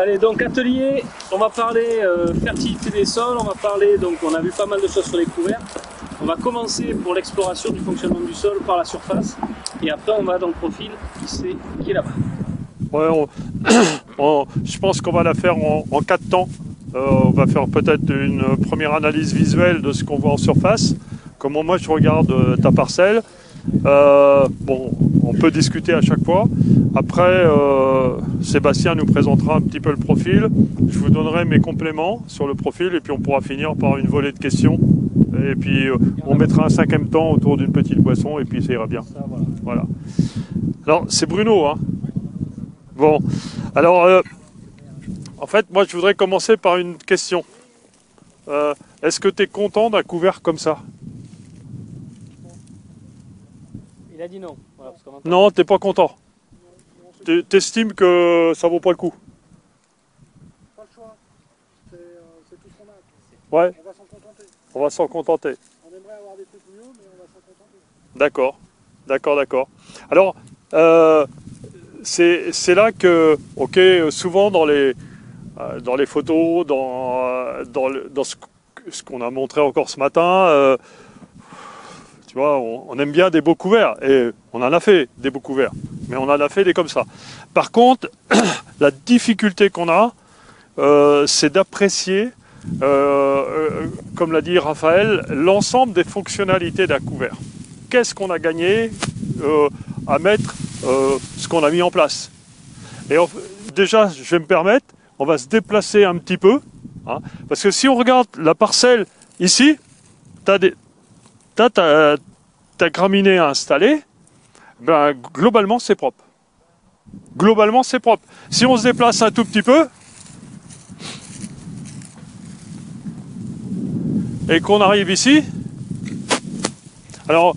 Allez, donc atelier, on va parler euh, fertilité des sols, on va parler, donc on a vu pas mal de choses sur les couverts. On va commencer pour l'exploration du fonctionnement du sol par la surface. Et après, on va dans le profil qui, c'est, qui est là-bas. Je pense qu'on va la faire en, en quatre temps. Euh, on va faire peut-être une première analyse visuelle de ce qu'on voit en surface. Comment moi je regarde euh, ta parcelle. Euh, bon, on peut discuter à chaque fois. Après, euh, Sébastien nous présentera un petit peu le profil. Je vous donnerai mes compléments sur le profil et puis on pourra finir par une volée de questions. Et puis euh, on mettra un cinquième temps autour d'une petite boisson et puis ça ira bien. Voilà. Alors, c'est Bruno, hein Bon, alors, en fait, moi, je voudrais commencer par une question. Est-ce que tu es content d'un couvert comme ça? Il a dit non. Voilà, parce qu'on entend- Non, t'es pas content. Tu estimes que ça vaut pas le coup Pas le choix. C'est euh, tout ce qu'on a. Ouais, On va s'en contenter. on va s'en contenter. On aimerait avoir des trucs mieux, mais on va s'en contenter. D'accord, d'accord, d'accord. Alors, euh, c'est c'est là que, ok, souvent dans les, euh, dans les photos, dans, dans, le- dans ce, ce qu'on a montré encore ce matin, euh, tu vois, on, aime bien des beaux couverts, et on en a fait des beaux couverts, mais on en a fait des comme ça. Par contre, la difficulté qu'on a, euh, c'est d'apprécier, euh, euh, comme l'a dit Raphaël, l'ensemble des fonctionnalités d'un couvert qu'est-ce qu'on a gagné à mettre ce qu'on a mis en place? Et déjà, je vais me permettre, on va se déplacer un petit peu, hein, parce que si on regarde la parcelle ici, tu as, ta, ta graminée installée, ben, globalement c'est propre. Globalement c'est propre. Si on se déplace un tout petit peu, et qu'on arrive ici, alors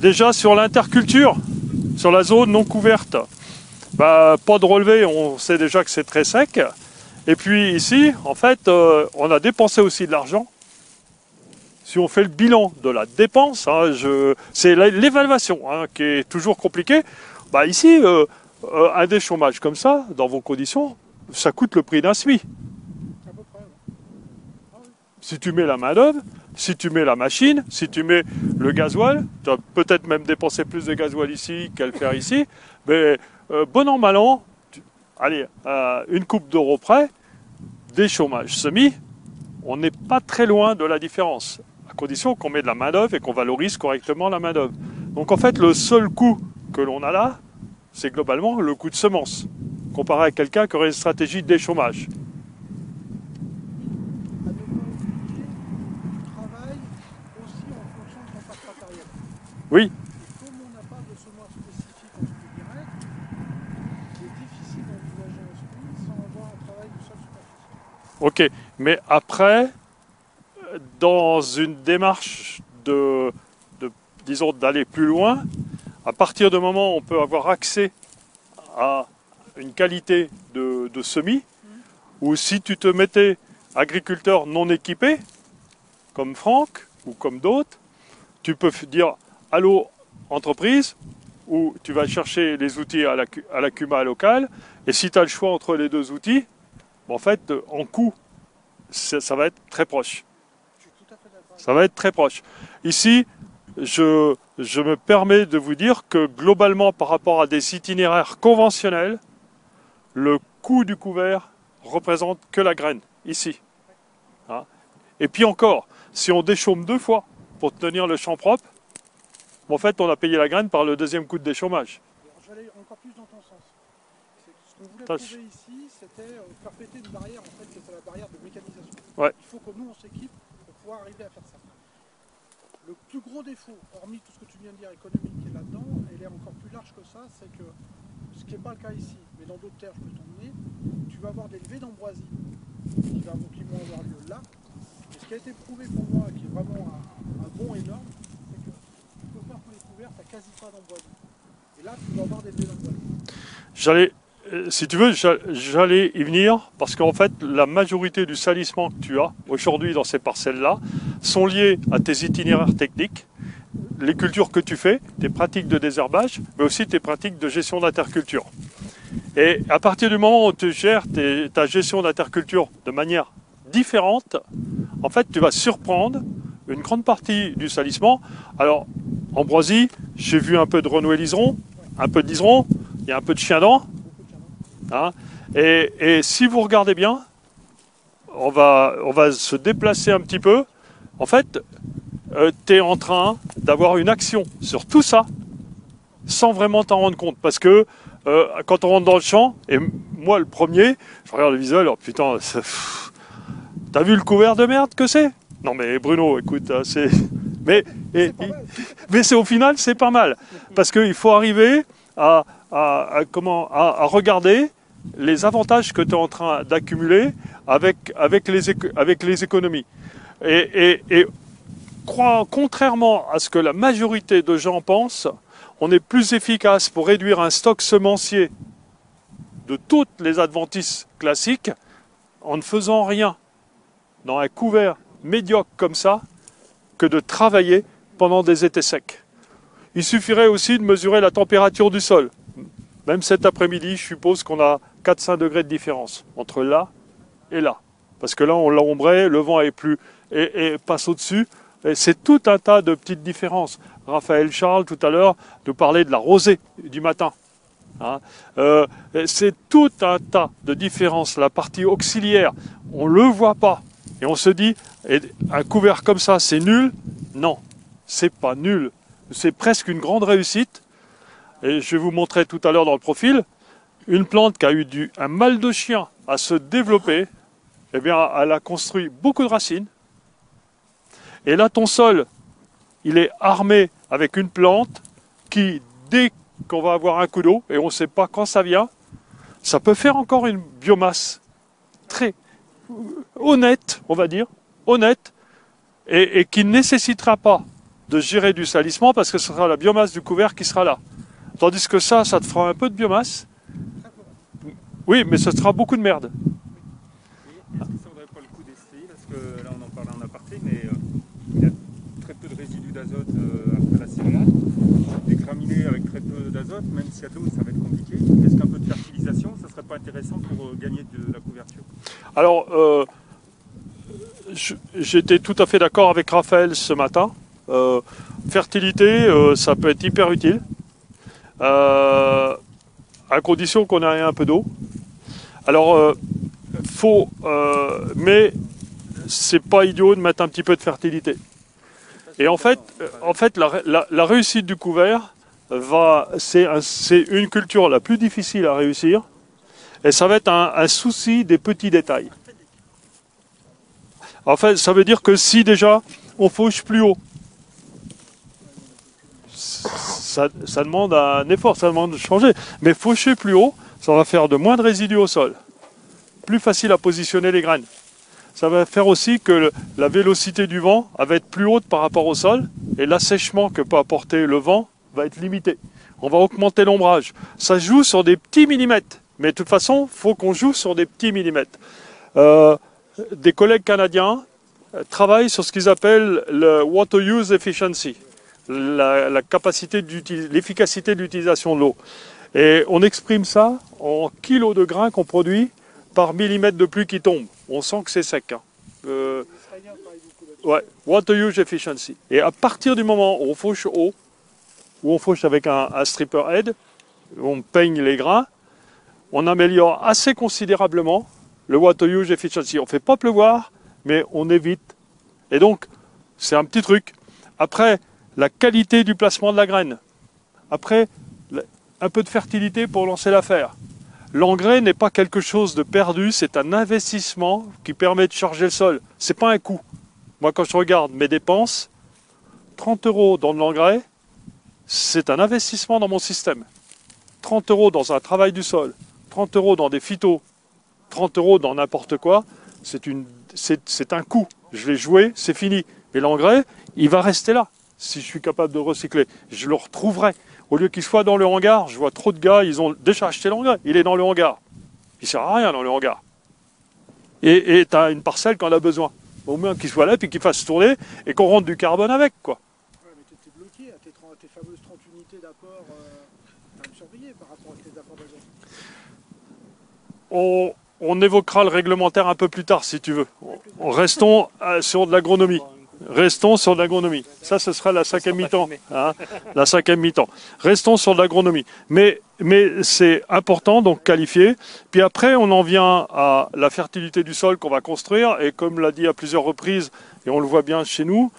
Déjà sur l'interculture, sur la zone non couverte, bah, pas de relevé, on sait déjà que c'est très sec. Et puis ici, en fait, euh, on a dépensé aussi de l'argent. Si on fait le bilan de la dépense, hein, c'est l'évaluation hein, qui est toujours compliquée. Bah, ici, euh, euh, un déchômage comme ça, dans vos conditions, ça coûte le prix d'un SMI. Si tu mets la main-d'œuvre, si tu mets la machine, si tu mets le gasoil, tu vas peut-être même dépenser plus de gasoil ici qu'à le faire ici, mais euh, bon an, mal an, allez, une coupe d'euros près, des chômages semi, on n'est pas très loin de la différence, condition qu'on met de la main-d'œuvre et qu'on valorise correctement la main-d'œuvre. Donc en fait, le seul coût que l'on a là, c'est globalement le coût de semence, comparé à quelqu'un qui aurait une stratégie de déchômage. Oui. Ok, mais après, dans une démarche de, disons, d'aller plus loin, à partir du moment où on peut avoir accès à une qualité de, semis, ou si tu te mettais agriculteur non équipé, comme Franck ou comme d'autres, tu peux dire allô entreprise, ou tu vas chercher les outils à la, à CUMA locale, et si tu as le choix entre les deux outils, en fait, en coût, ça va être très proche. Je suis tout à fait d'accord. Ça va être très proche. Ici, je, je me permets de vous dire que globalement, par rapport à des itinéraires conventionnels, le coût du couvert représente que la graine, ici. Hein. Et puis encore, si on déchaume deux fois pour tenir le champ propre, en fait, on a payé la graine par le deuxième coût de déchaumage. Alors, je vais aller encore plus dans ton sens. Ce qu'on voulait prouver ici, c'était euh, faire péter une barrière, en fait, c'était la barrière de mécanisation. Ouais. Il faut que nous, on s'équipe arriver à faire ça. Le plus gros défaut, hormis tout ce que tu viens de dire économique qui est là-dedans, elle est encore plus large que ça, c'est que, ce qui n'est pas le cas ici, mais dans d'autres terres, je peux t'emmener, tu vas avoir des levées d'ambroisie qui, qui vont avoir lieu là. Et ce qui a été prouvé pour moi, qui est vraiment un, bond énorme, c'est que tu peux faire tous les couverts, tu n'as quasi pas d'ambroisie. Et là, tu vas avoir des levées d'ambroisie. J'allais, si tu veux, j'a- j'allais y venir parce qu'en fait, la majorité du salissement que tu as aujourd'hui dans ces parcelles-là sont liés à tes itinéraires techniques, les cultures que tu fais, tes pratiques de désherbage, mais aussi tes pratiques de gestion d'interculture. Et à partir du moment où tu gères ta gestion d'interculture de manière différente, en fait, tu vas surprendre une grande partie du salissement. Alors, en Broisie, j'ai vu un peu de renoué liseron, un peu de liseron, il y a un peu de chien dent. Hein. et, si vous regardez bien, on va, on va se déplacer un petit peu. En fait, euh, tu es en train d'avoir une action sur tout ça sans vraiment t'en rendre compte. Parce que euh, quand on rentre dans le champ, et moi le premier, je regarde le visuel, alors oh, putain, t'as vu le couvert de merde que c'est? Non mais Bruno, écoute, hein, c'est... Mais, mais c'est au final, c'est pas mal. Parce qu'il faut arriver à, comment, à, regarder les avantages que tu es en train d'accumuler avec, avec, les, avec les économies. Et, et, contrairement à ce que la majorité de gens pensent, on est plus efficace pour réduire un stock semencier de toutes les adventices classiques en ne faisant rien dans un couvert médiocre comme ça que de travailler pendant des étés secs. Il suffirait aussi de mesurer la température du sol. Même cet après-midi, je suppose qu'on a 4-5 degrés de différence entre là et là. Parce que là, on l'a ombré, le vent est plus, et, passe au-dessus. c'est tout un tas de petites différences. Raphaël Charles, tout à l'heure, nous parlait de la rosée du matin. Hein. Euh, c'est tout un tas de différences. La partie auxiliaire, on ne le voit pas. Et on se dit, un couvert comme ça, c'est nul? Non, c'est pas nul. C'est presque une grande réussite. Et je vais vous montrer tout à l'heure dans le profil, une plante qui a eu du, un mal de chien à se développer, eh bien, elle a construit beaucoup de racines. Et là, ton sol, il est armé avec une plante qui, dès qu'on va avoir un coup d'eau, et on ne sait pas quand ça vient, ça peut faire encore une biomasse très honnête, on va dire, honnête, et, qui ne nécessitera pas de gérer du salissement parce que ce sera la biomasse du couvert qui sera là. Tandis que ça, ça te fera un peu de biomasse. Oui, mais ce sera beaucoup de merde. Est-ce que ça vaudrait pas le coup d'essayer? Parce que là, on en parle en aparté, mais euh, il y a très peu de résidus d'azote euh, après la céréale. Des graminées avec très peu d'azote, même s'il y a de l'eau, ça va être compliqué. Est-ce qu'un peu de fertilisation, ça serait pas intéressant pour euh, gagner de la couverture? Alors, j'étais tout à fait d'accord avec Raphaël ce matin. Euh, fertilité, euh, ça peut être hyper utile, euh, à condition qu'on ait un peu d'eau. Alors, faut, mais c'est pas idiot de mettre un petit peu de fertilité. Et en fait, en fait la, réussite du couvert, va, c'est une culture la plus difficile à réussir, et ça va être un souci des petits détails. En fait, ça veut dire que si déjà on fauche plus haut, ça, demande un effort, ça demande de changer. Mais faucher plus haut, ça va faire de moins de résidus au sol. Plus facile à positionner les graines. Ça va faire aussi que la vélocité du vent va être plus haute par rapport au sol et l'assèchement que peut apporter le vent va être limité. On va augmenter l'ombrage. Ça joue sur des petits millimètres. Mais de toute façon, il faut qu'on joue sur des petits millimètres. Euh, des collègues canadiens travaillent sur ce qu'ils appellent le water use efficiency, la, capacité l'efficacité d'utilisation de l'eau. Et on exprime ça en kilos de grains qu'on produit par millimètre de pluie qui tombe. On sent que c'est sec. Hein. Euh, ouais, water use efficiency. Et à partir du moment où on fauche haut, où on fauche avec un, stripper head, on peigne les grains, on améliore assez considérablement le water use efficiency. On ne fait pas pleuvoir, mais on évite. Et donc, c'est un petit truc. Après, la qualité du placement de la graine. Après, un peu de fertilité pour lancer l'affaire. L'engrais n'est pas quelque chose de perdu, c'est un investissement qui permet de charger le sol. C'est pas un coût. Moi, quand je regarde mes dépenses, 30 euros dans de l'engrais, c'est un investissement dans mon système. 30 euros dans un travail du sol, 30 euros dans des phytos, 30 euros dans n'importe quoi, c'est un coût. Je l'ai joué, c'est fini. Mais l'engrais, il va rester là, si je suis capable de recycler. Je le retrouverai. Au lieu qu'il soit dans le hangar, je vois trop de gars, ils ont déjà acheté l'engrais. Il est dans le hangar. Il ne sert à rien dans le hangar. Et tu as une parcelle qu'on a besoin. Au moins qu'il soit là, puis qu'il fasse tourner, et qu'on rentre du carbone avec. quoi. Ouais, mais tu étais bloqué à tes, fameuses 30 unités d'apport euh, par rapport à tes apports d'azote. on, on évoquera le réglementaire un peu plus tard, si tu veux. Restons euh, sur de l'agronomie. Restons sur de l'agronomie. Ça, ce sera la cinquième mi-temps. hein, la cinquième mi-temps. Restons sur de l'agronomie. Mais, mais c'est important, donc qualifié. Puis après, on en vient à la fertilité du sol qu'on va construire. Et comme l'a dit à plusieurs reprises, et on le voit bien chez nous,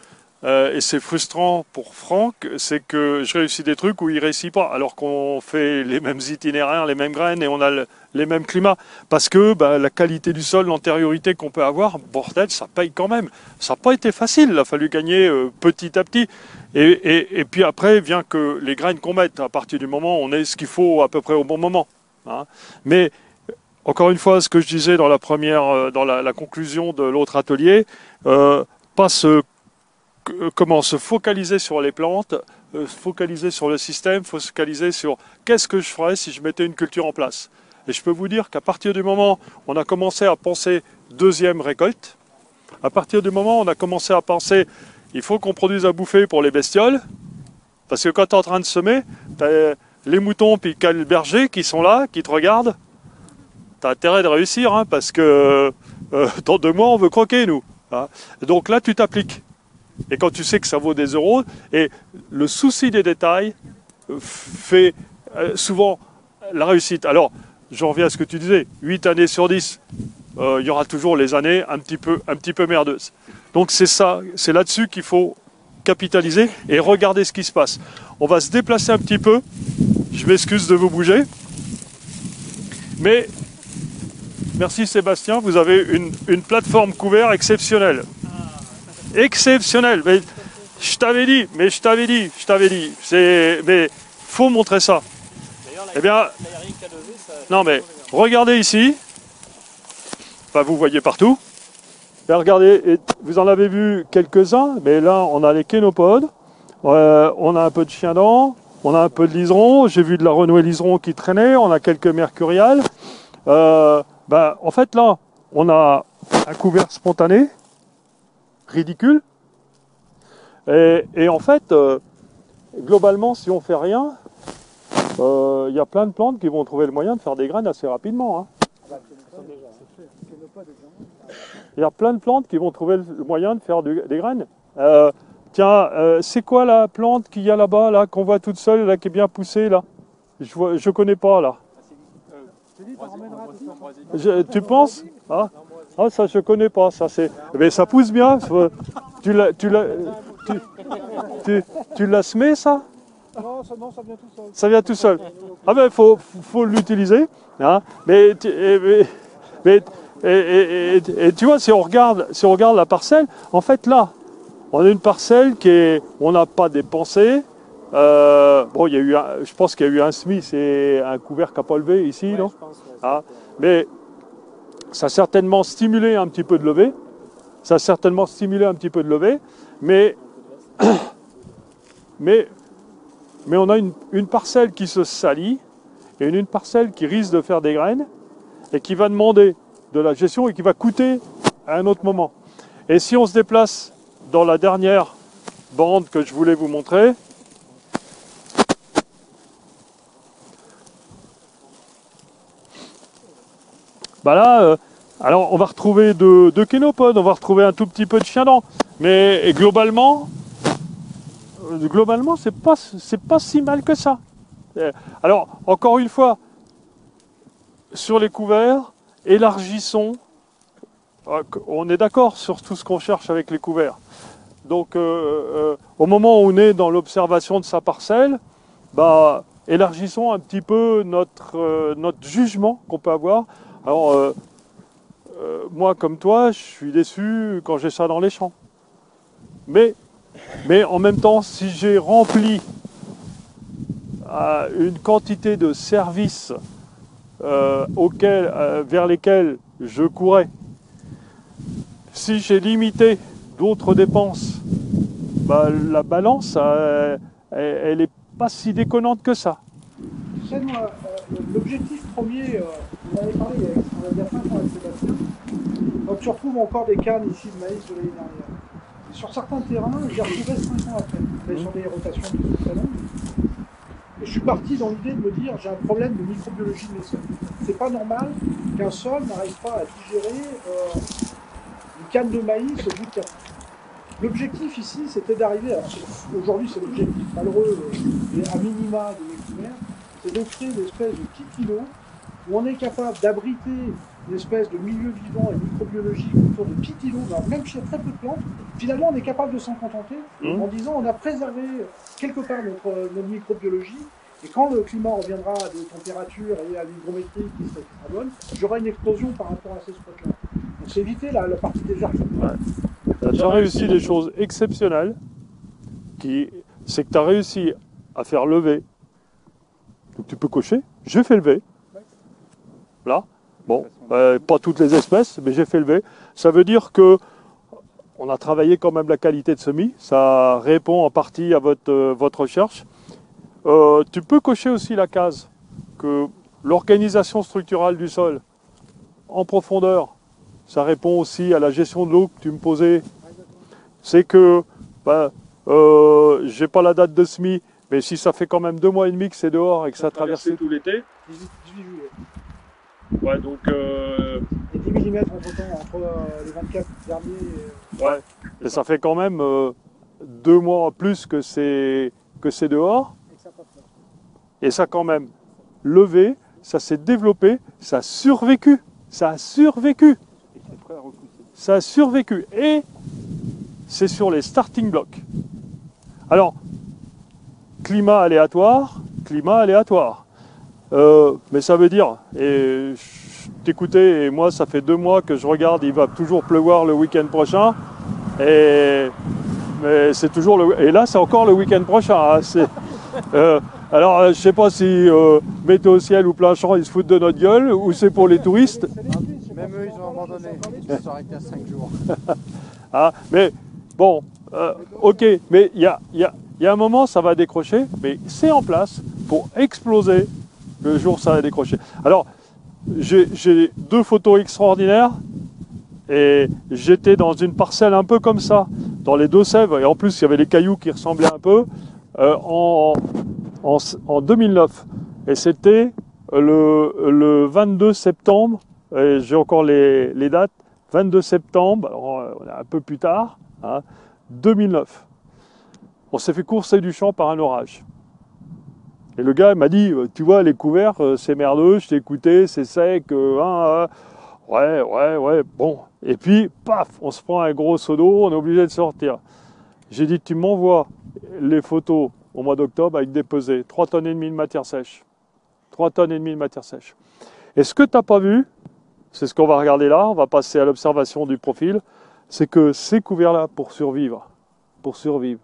euh, et c'est frustrant pour Franck, c'est que je réussis des trucs où il réussit pas, alors qu'on fait les mêmes itinéraires, les mêmes graines et on a le- les mêmes climats. Parce que bah, la qualité du sol, l'antériorité qu'on peut avoir, bordel, ça paye quand même. Ça n'a pas été facile, il a fallu gagner euh, petit à petit. Et, puis après vient que les graines qu'on met, à partir du moment où on est ce qu'il faut à peu près au bon moment. hein. Mais encore une fois, ce que je disais dans la première, euh, dans la, conclusion de l'autre atelier, euh, pas se comment se focaliser sur les plantes, euh, se focaliser sur le système, se focaliser sur qu'est-ce que je ferais si je mettais une culture en place. Et je peux vous dire qu'à partir du moment où on a commencé à penser deuxième récolte, à partir du moment où on a commencé à penser il faut qu'on produise à bouffer pour les bestioles, parce que quand tu es en train de semer, tu as les moutons puis t'as le berger qui sont là, qui te regardent, tu as intérêt de réussir, hein, parce que euh, dans deux mois on veut croquer nous. hein. Donc là tu t'appliques. Et quand tu sais que ça vaut des euros, et le souci des détails euh, fait euh, souvent la réussite. Alors, j'en reviens à ce que tu disais, 8 années sur 10, euh, il y aura toujours les années un petit peu, un petit peu merdeuses. Donc c'est ça, c'est là-dessus qu'il faut capitaliser et regarder ce qui se passe. On va se déplacer un petit peu, je m'excuse de vous bouger, mais merci Sébastien, vous avez une, une plateforme couverte exceptionnelle exceptionnel. Mais je t'avais dit, mais je t'avais dit, je t'avais dit. C'est, mais faut montrer ça. D'ailleurs, Eh bien, non mais regardez ici. Enfin, vous voyez partout. Et regardez, et vous en avez vu quelques-uns, mais là, on a les kénopodes, euh, on a un peu de chien dent, on a un peu de liseron. J'ai vu de la renouée liseron qui traînait, on a quelques mercuriales. Euh, ben, en fait, là, on a un couvert spontané, ridicule. Et, et en fait, euh, globalement, si on fait rien, euh, il y a plein de plantes qui vont trouver le moyen de faire des graines assez rapidement. hein. Il y a plein de plantes qui vont trouver le moyen de faire du- des graines. Euh, tiens, euh, c'est quoi la plante qu'il y a là-bas, là, qu'on voit toute seule, là, qui est bien poussée, là? Je vois, je connais pas, là. Je- tu penses? Ah, ah, ça je connais pas, ça c'est. Mais ça pousse bien. Tu l'as, tu l'as, tu, tu, tu l'as semé ça? Non, ça, non, ça vient tout seul. Ça vient tout seul. Ah ben faut, faut l'utiliser. Hein. Mais, tu- et- mais, mais- et, et- et- et tu vois, si on regarde, si on regarde la parcelle, en fait là, on a une parcelle qui est, on n'a pas dépensé. Euh, bon, il y a eu, un- je pense qu'il y a eu un Smith et un couvert qui n'a pas levé ici, non? Ah, mais ça a certainement stimulé un petit peu de levée. Ça certainement stimulé un petit peu de. Mais, mais, mais on a une, parcelle qui se salit et une parcelle qui risque de faire des graines et qui va demander de la gestion et qui va coûter à un autre moment. Et si on se déplace dans la dernière bande que je voulais vous montrer, Bah là, euh, alors on va retrouver de, de kénopodes, on va retrouver un tout petit peu de chien dent. Mais globalement, euh, globalement, c'est pas, c'est pas si mal que ça. Euh, Alors, encore une fois, sur les couverts, élargissons. Euh, On est d'accord sur tout ce qu'on cherche avec les couverts. Donc, euh, euh, au moment où on est dans l'observation de sa parcelle, bah, élargissons un petit peu notre, euh, notre jugement qu'on peut avoir. Alors, euh, euh, moi, comme toi, je suis déçu quand j'ai ça dans les champs. Mais, en même temps, si j'ai rempli euh, une quantité de services vers lesquels je courais, si j'ai limité d'autres dépenses, bah, la balance, euh, elle n'est pas si déconnante que ça. Moi, euh, l'objectif premier, euh, on avait parlé il y a, on a il y a 5 ans avec Sébastien, quand tu retrouves encore des cannes ici de maïs de l'année dernière, sur certains terrains, j'y retrouvais 5 ans après, mais sur des rotations qui sont très longues. Et je suis parti dans l'idée de me dire j'ai un problème de microbiologie de mes sols. C'est pas normal qu'un sol n'arrive pas à digérer euh, une canne de maïs au bout de 4 ans. L'objectif ici, c'était d'arriver, aujourd'hui c'est l'objectif malheureux euh, à minima de mes c'est de créer une espèce de petit îlot où on est capable d'abriter une espèce de milieu vivant et microbiologique autour de petits îlots, même a très peu de plantes, finalement on est capable de s'en contenter Mhm. en disant on a préservé quelque part notre, notre microbiologie et quand le climat reviendra à des températures et à l'hygrométrie qui sera bonne, j'aurai une explosion par rapport à ces spots-là. Donc c'est éviter la, la partie déjà. Tu as réussi des choses exceptionnelles. Qui, c'est que tu as réussi à faire lever. Tu peux cocher. J'ai fait lever. Là. Bon, euh, pas toutes les espèces, mais j'ai fait lever. Ça veut dire que on a travaillé quand même la qualité de semis. Ça répond en partie à votre, euh, recherche. Euh, tu peux cocher aussi la case que l'organisation structurale du sol en profondeur, ça répond aussi à la gestion de l'eau que tu me posais c'est que ben, euh, j'ai pas la date de semis, mais si ça fait quand même deux mois et demi que c'est dehors et que ça a traversé tout l'été, 18 juillet. ouais, donc euh, Et 10 mm entre temps, entre euh, les 24 derniers. et- ouais, et ça fait quand même euh, deux mois en plus que c'est que c'est dehors, et ça pas. et ça quand même levé, ça s'est développé, ça a survécu, ça a survécu, Et c'est prêt à repousser. ça a survécu, et c'est sur les starting blocks. Alors, climat aléatoire, climat aléatoire. Euh, mais ça veut dire, et je t'écoutais, et moi ça fait deux mois que je regarde, il va toujours pleuvoir le week-end prochain, et mais c'est toujours le, et là c'est encore le week-end prochain. hein, euh, alors euh, je sais pas si euh, météo ciel ou plein champ ils se foutent de notre gueule ou c'est pour les touristes. Même eux, ils ont abandonné. Ils sont arrêtés à 5 jours. Hein, mais bon, ok, mais il y a, y, a, il y a un moment, ça va décrocher, mais c'est en place pour exploser le jour où ça va décrocher. Alors, j'ai deux photos extraordinaires et j'étais dans une parcelle un peu comme ça, dans les Deux-Sèvres, et en plus, il y avait les cailloux qui ressemblaient un peu, euh, en, en, en 2009. Et c'était le, le 22 septembre, j'ai encore les, dates, 22 septembre, alors, on est un peu plus tard, hein, 2009. On s'est fait courser du champ par un orage. Et le gars m'a dit, euh, tu vois, les couverts, euh, c'est merdeux, je t'ai écouté, c'est sec, euh, hein, hein. ouais, ouais, ouais, bon. Et puis, paf, on se prend un gros seau d'eau, on est obligé de sortir. J'ai dit, tu m'envoies les photos au mois d'octobre avec des pesées, 3 tonnes et demie de matière sèche. 3 tonnes et demie de matière sèche. Et ce que tu n'as pas vu, c'est ce qu'on va regarder là, on va passer à l'observation du profil, c'est que ces couverts-là, pour survivre, pour survivre,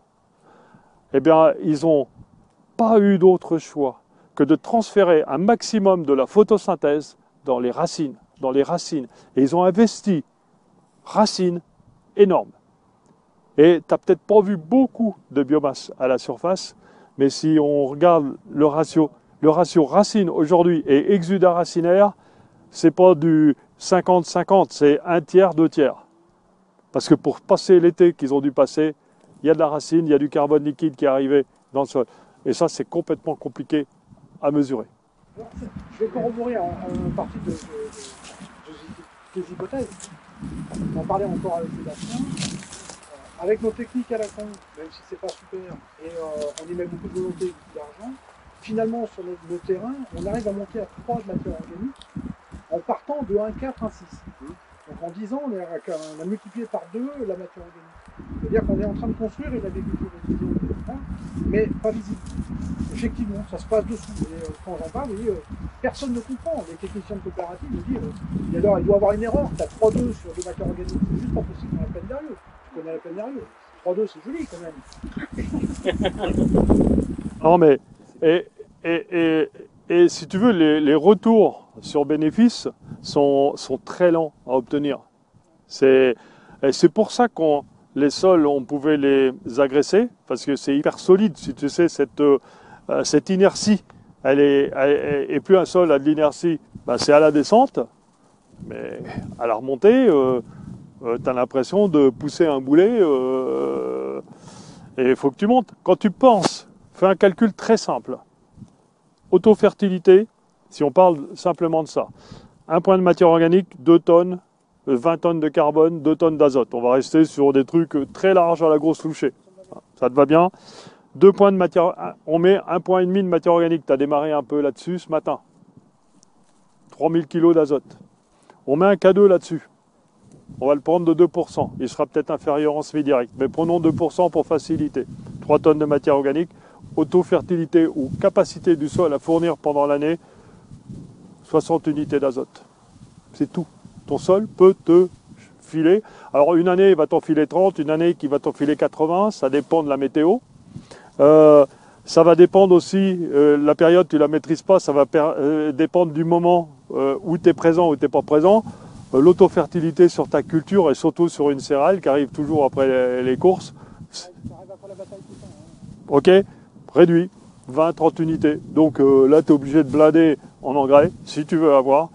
eh bien, ils n'ont pas eu d'autre choix que de transférer un maximum de la photosynthèse dans les racines, dans les racines. Et ils ont investi racines énormes. Et tu n'as peut-être pas vu beaucoup de biomasse à la surface, mais si on regarde le ratio, le ratio racine aujourd'hui et exudat racinaire, c'est pas du 50-50, c'est un tiers, deux tiers. Parce que pour passer l'été qu'ils ont dû passer, il y a de la racine, il y a du carbone liquide qui est arrivé dans le sol. Et ça, c'est complètement compliqué à mesurer. Je vais corroborer en, partie de, de- de- de- des hypothèses. On en parlait encore avec Sébastien. Euh, avec nos techniques à la con, même si c'est pas super, et euh, on y met beaucoup de volonté et beaucoup d'argent, finalement sur nos, nos terrains, on arrive à monter à 3 de matière organique en partant de 1,4, 1,6. Donc en 10 ans, on, on a multiplié par 2 la matière organique. C'est-à-dire qu'on est en train de construire une agriculture équilibrée, mais pas visible. Effectivement, ça se passe dessous. Et euh, quand j'en parle, euh, personne ne comprend. Les techniciens de coopérative me disent euh, alors, il doit y avoir une erreur. Tu as 3-2 sur des matières organiques. C'est juste pas possible dans la peine d'Arieux. Tu connais la peine d'Arieux. 3-2, c'est joli quand même. Non, mais et, et, et, et si tu veux, les, retours sur bénéfices sont, sont très lents à obtenir. C'est pour ça qu'on les sols, on pouvait les agresser parce que c'est hyper solide. Si tu sais cette euh, cette inertie, elle est et plus un sol a de l'inertie, ben, c'est à la descente, mais à la remontée, euh, tu as l'impression de pousser un boulet. euh, et il faut que tu montes. Quand tu penses, fais un calcul très simple. auto-fertilité, si on parle simplement de ça, un point de matière organique, 2 tonnes, 20 euh, tonnes de carbone, 2 tonnes d'azote. On va rester sur des trucs très larges à la grosse louchée. Ça te va bien? Deux points de matière, on met un point et demi de matière organique. Tu as démarré un peu là-dessus ce matin. 3000 kg d'azote. On met un K2 là-dessus. On va le prendre de 2%. Il sera peut-être inférieur en semi-direct. Mais prenons 2% pour faciliter. 3 tonnes de matière organique, auto-fertilité ou capacité du sol à fournir pendant l'année 60 unités d'azote. C'est tout. Ton sol peut te filer. Alors une année, il va t'en filer 30, une année qui va t'en filer 80, ça dépend de la météo. Euh, ça va dépendre aussi, euh, la période, tu ne la maîtrises pas, ça va euh, dépendre du moment où tu es présent ou tu n'es pas présent. L'autofertilité sur ta culture et surtout sur une céréale qui arrive toujours après les, courses. Ok, réduit, 20-30 unités. Donc là, tu es obligé de blinder en engrais si tu veux avoir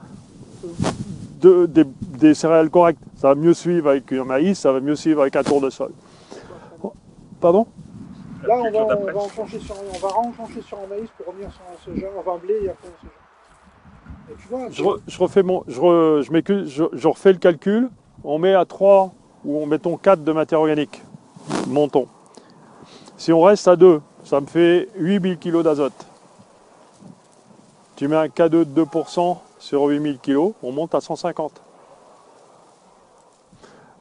des, céréales correctes. Ça va mieux suivre avec un maïs, ça va mieux suivre avec un tour de sol. Pardon? Là, on va, on, va sur, on va sur un maïs pour revenir sur un soja, enfin un blé et après un soja. Et tu vois, je, refais mon, je, je, je, refais le calcul. On met à 3 ou on mettons 4 de matière organique. Montons. Si on reste à 2, ça me fait 8000 kg d'azote. Tu mets un K2 de 2%, sur 8000 kg, on monte à 150.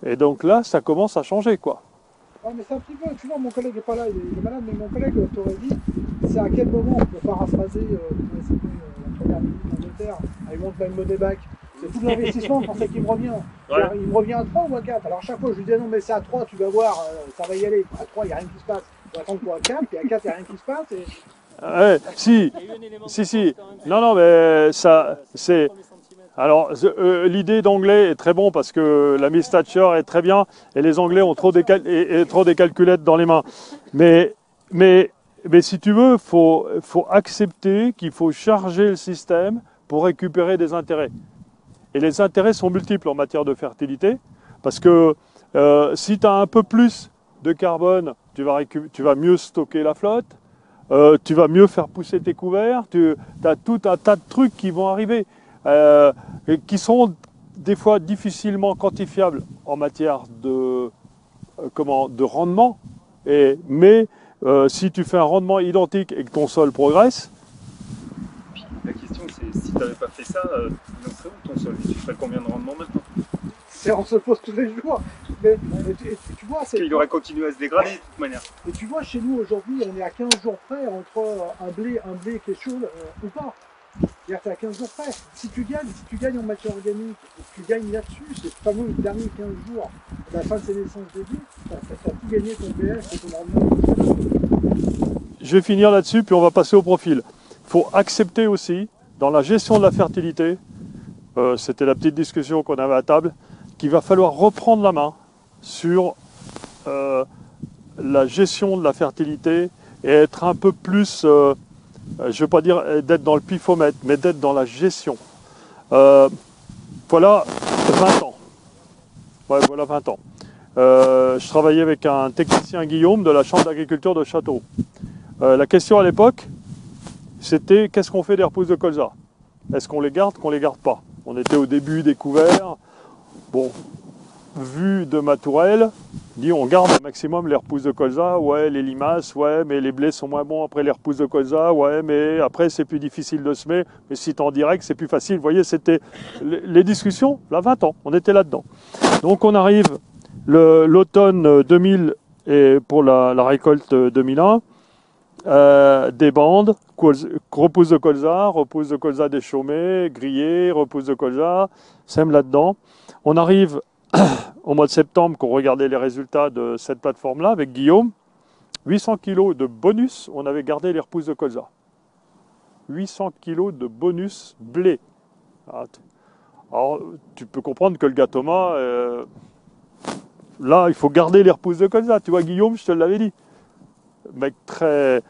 Et donc là, ça commence à changer, quoi. Ah, mais c'est un petit peu, tu vois, mon collègue n'est pas là, il est, malade, mais mon collègue t'aurait dit, c'est à quel moment, on peut paraphraser euh, euh, la première minute en terre, ah, il monte même le bac, c'est tout l'investissement pour ça qu'il me revient. Il me revient à 3 ou à 4. Alors à chaque fois, je lui dis, non, mais c'est à 3, tu vas voir, euh, ça va y aller. À 3, il n'y a rien qui se passe. On va attendre pour à 4, puis à 4, il n'y a rien qui se passe. Et... Si, si, si. Non, non, mais ça, c'est. Alors, euh, l'idée d'anglais est très bon parce que la Miss Thatcher est très bien et les Anglais ont trop des, et, trop des calculettes dans les mains. Mais, mais, mais si tu veux, faut, faut accepter qu'il faut charger le système pour récupérer des intérêts. Et les intérêts sont multiples en matière de fertilité parce que euh, si tu as un peu plus de carbone, tu vas, tu vas mieux stocker la flotte. Euh, tu vas mieux faire pousser tes couverts, tu as tout un tas de trucs qui vont arriver, euh, qui sont des fois difficilement quantifiables en matière de, euh, comment, de rendement, mais si tu fais un rendement identique et que ton sol progresse, la question c'est si tu n'avais pas fait ça, serait où ton sol? Tu ferais combien de rendement maintenant? On se pose tous les jours. Mais, tu, vois, Il aurait continué à se dégrader de toute manière. Et tu vois, chez nous aujourd'hui, on est à 15 jours près entre un blé, un blé qui est chaud euh, ou pas. C'est-à-dire à 15 jours près. Si tu gagnes, si tu gagnes en matière organique, tu gagnes là-dessus, c'est fameux les derniers 15 jours, à la fin de ces naissances de vie, tu as, tout gagné ton PS et ton rendement. Je vais finir là-dessus, puis on va passer au profil. Il faut accepter aussi, dans la gestion de la fertilité, euh, c'était la petite discussion qu'on avait à table, qu'il va falloir reprendre la main sur euh, la gestion de la fertilité et être un peu plus, euh, je ne veux pas dire d'être dans le pifomètre, mais d'être dans la gestion. Euh, voilà 20 ans. voilà 20 ans. je travaillais avec un technicien Guillaume de la Chambre d'agriculture de Château. la question à l'époque, c'était qu'est-ce qu'on fait des repousses de colza? Est-ce qu'on les garde, qu'on les garde pas? On était au début des couverts, Bon, vu de ma tourelle, dit on garde au maximum les repousses de colza, ouais, les limaces, ouais, mais les blés sont moins bons après les repousses de colza, ouais, mais après c'est plus difficile de semer, mais si en direct, c'est plus facile. Vous voyez, c'était les discussions, là, 20 ans, on était là-dedans. Donc on arrive l'automne 2000 et pour la, récolte 2001, euh, des bandes, repousse de colza, repousse de colza déchaumée, grillée, repousse de colza, sème là-dedans. On arrive au mois de septembre, qu'on regardait les résultats de cette plateforme-là avec Guillaume. 800 kg de bonus, on avait gardé les repousses de colza. 800 kg de bonus blé. Ah, alors, tu peux comprendre que le gars Thomas, euh, là, il faut garder les repousses de colza. Tu vois, Guillaume, je te l'avais dit. Mec très, euh,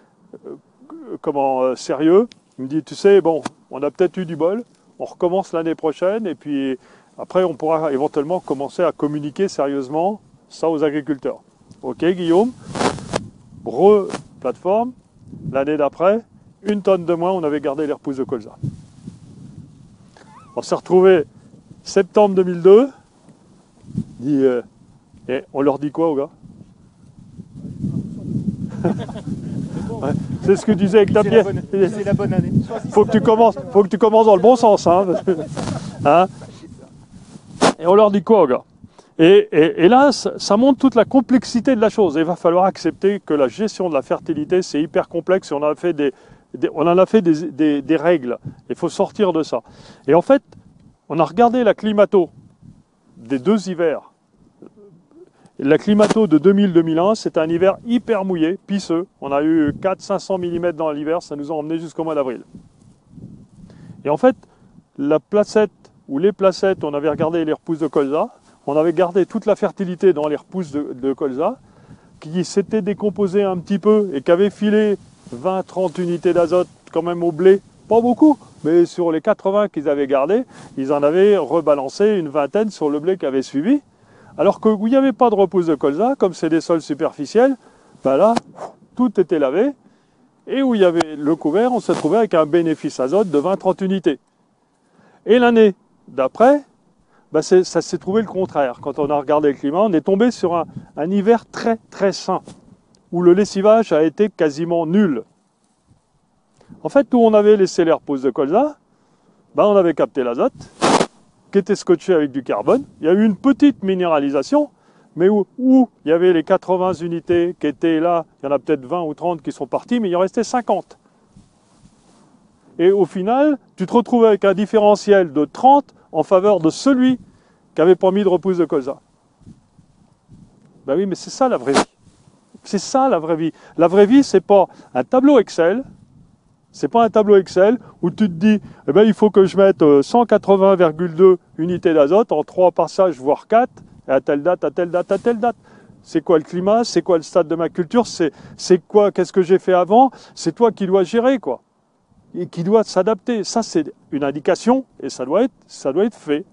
comment, euh, sérieux. Il me dit, tu sais, bon, on a peut-être eu du bol. On recommence l'année prochaine et puis après, on pourra éventuellement commencer à communiquer sérieusement ça aux agriculteurs. Ok, Guillaume? Re-plateforme. L'année d'après, une tonne de moins, on avait gardé les repousses de colza. On s'est retrouvé septembre 2002. Dit, euh, et on leur dit quoi aux gars? Ouais, C'est ce que tu disais avec ta C'est la bonne- année. Faut que tu commences, faut que tu commences dans le bon sens, hein. hein? Et on leur dit quoi, gars? Et, et- et là, ça, montre toute la complexité de la chose. Il va falloir accepter que la gestion de la fertilité, c'est hyper complexe et on, a fait des, on en a fait des, des- des règles. Il faut sortir de ça. Et en fait, on a regardé la climato des deux hivers. La climato de 2000-2001, c'est un hiver hyper mouillé, pisseux. On a eu 400-500 mm dans l'hiver, ça nous a emmené jusqu'au mois d'avril. Et en fait, la placette ou les placettes, on avait regardé les repousses de colza, on avait gardé toute la fertilité dans les repousses de, colza, qui s'étaient décomposées un petit peu et qui avaient filé 20-30 unités d'azote quand même au blé. Pas beaucoup, mais sur les 80 qu'ils avaient gardés, ils en avaient rebalancé une vingtaine sur le blé qui avait suivi. Alors que où il n'y avait pas de repousse de colza, comme c'est des sols superficiels, ben là, tout était lavé. Et où il y avait le couvert, on s'est trouvé avec un bénéfice azote de 20-30 unités. Et l'année d'après, c'est- ça s'est trouvé le contraire. Quand on a regardé le climat, on est tombé sur un, hiver très très sain, où le lessivage a été quasiment nul. En fait, où on avait laissé les repousses de colza, ben on avait capté l'azote, qui était scotché avec du carbone. Il y a eu une petite minéralisation, mais où, où il y avait les 80 unités qui étaient là, il y en a peut-être 20 ou 30 qui sont partis, mais il en restait 50. Et au final, tu te retrouves avec un différentiel de 30 en faveur de celui qui avait pas mis de repousse de colza. Ben oui, mais c'est ça la vraie vie. C'est ça la vraie vie. La vraie vie, c'est pas un tableau Excel, c'est pas un tableau Excel où tu te dis, eh ben, il faut que je mette euh, 180,2 unités d'azote en trois passages, voire 4, et à telle date, à telle date, à telle date. C'est quoi le climat? C'est quoi le stade de ma culture? C'est quoi? Qu'est-ce que j'ai fait avant? C'est toi qui dois gérer, quoi. Et qui doit s'adapter. Ça, c'est une indication et ça doit être, ça doit être fait.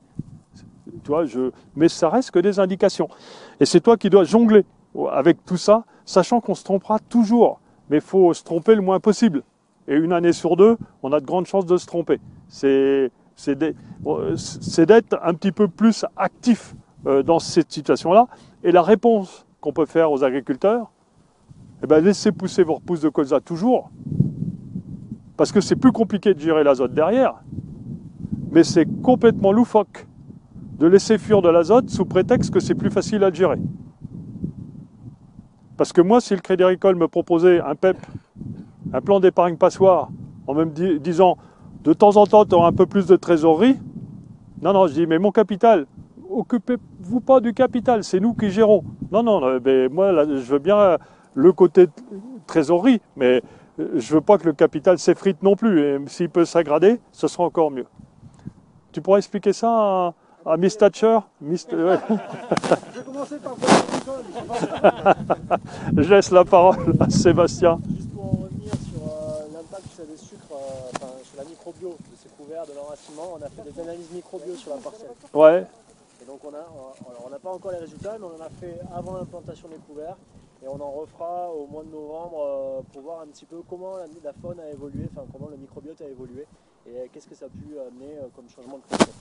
Tu vois, je, mais ça reste que des indications. Et c'est toi qui dois jongler avec tout ça, sachant qu'on se trompera toujours. Mais il faut se tromper le moins possible. Et une année sur deux, on a de grandes chances de se tromper. C'est d'être un petit peu plus actif euh, dans cette situation-là. Et la réponse qu'on peut faire aux agriculteurs, eh ben, laissez pousser vos repousses de colza toujours. Parce que c'est plus compliqué de gérer l'azote derrière. Mais c'est complètement loufoque de laisser fuir de l'azote sous prétexte que c'est plus facile à gérer. Parce que moi, si le Crédit Agricole me proposait un PEP, un plan d'épargne passoire, en me di- disant de temps en temps, tu auras un peu plus de trésorerie, non, non, je dis, mais mon capital, occupez-vous pas du capital, c'est nous qui gérons. Non, non, ben, moi, je veux bien le côté trésorerie, mais je veux pas que le capital s'effrite non plus. Et s'il peut s'aggrader, ce sera encore mieux. Tu pourrais expliquer ça à, à Miss Thatcher? Miss- ouais. Je vais commencer par. Je laisse la parole à Sébastien. Juste pour en revenir sur euh, l'impact sur les sucres, euh, enfin, sur la microbio de ces couverts de l'enracinement, on a fait des analyses microbio sur la parcelle. Ouais, Et donc on a, on- n'a pas encore les résultats, mais on en a fait avant l'implantation des couverts. Et on en refera au mois de novembre euh, pour voir un petit peu comment la, la faune a évolué, enfin comment le microbiote a évolué et euh, qu'est-ce que ça a pu amener euh, comme changement de concept.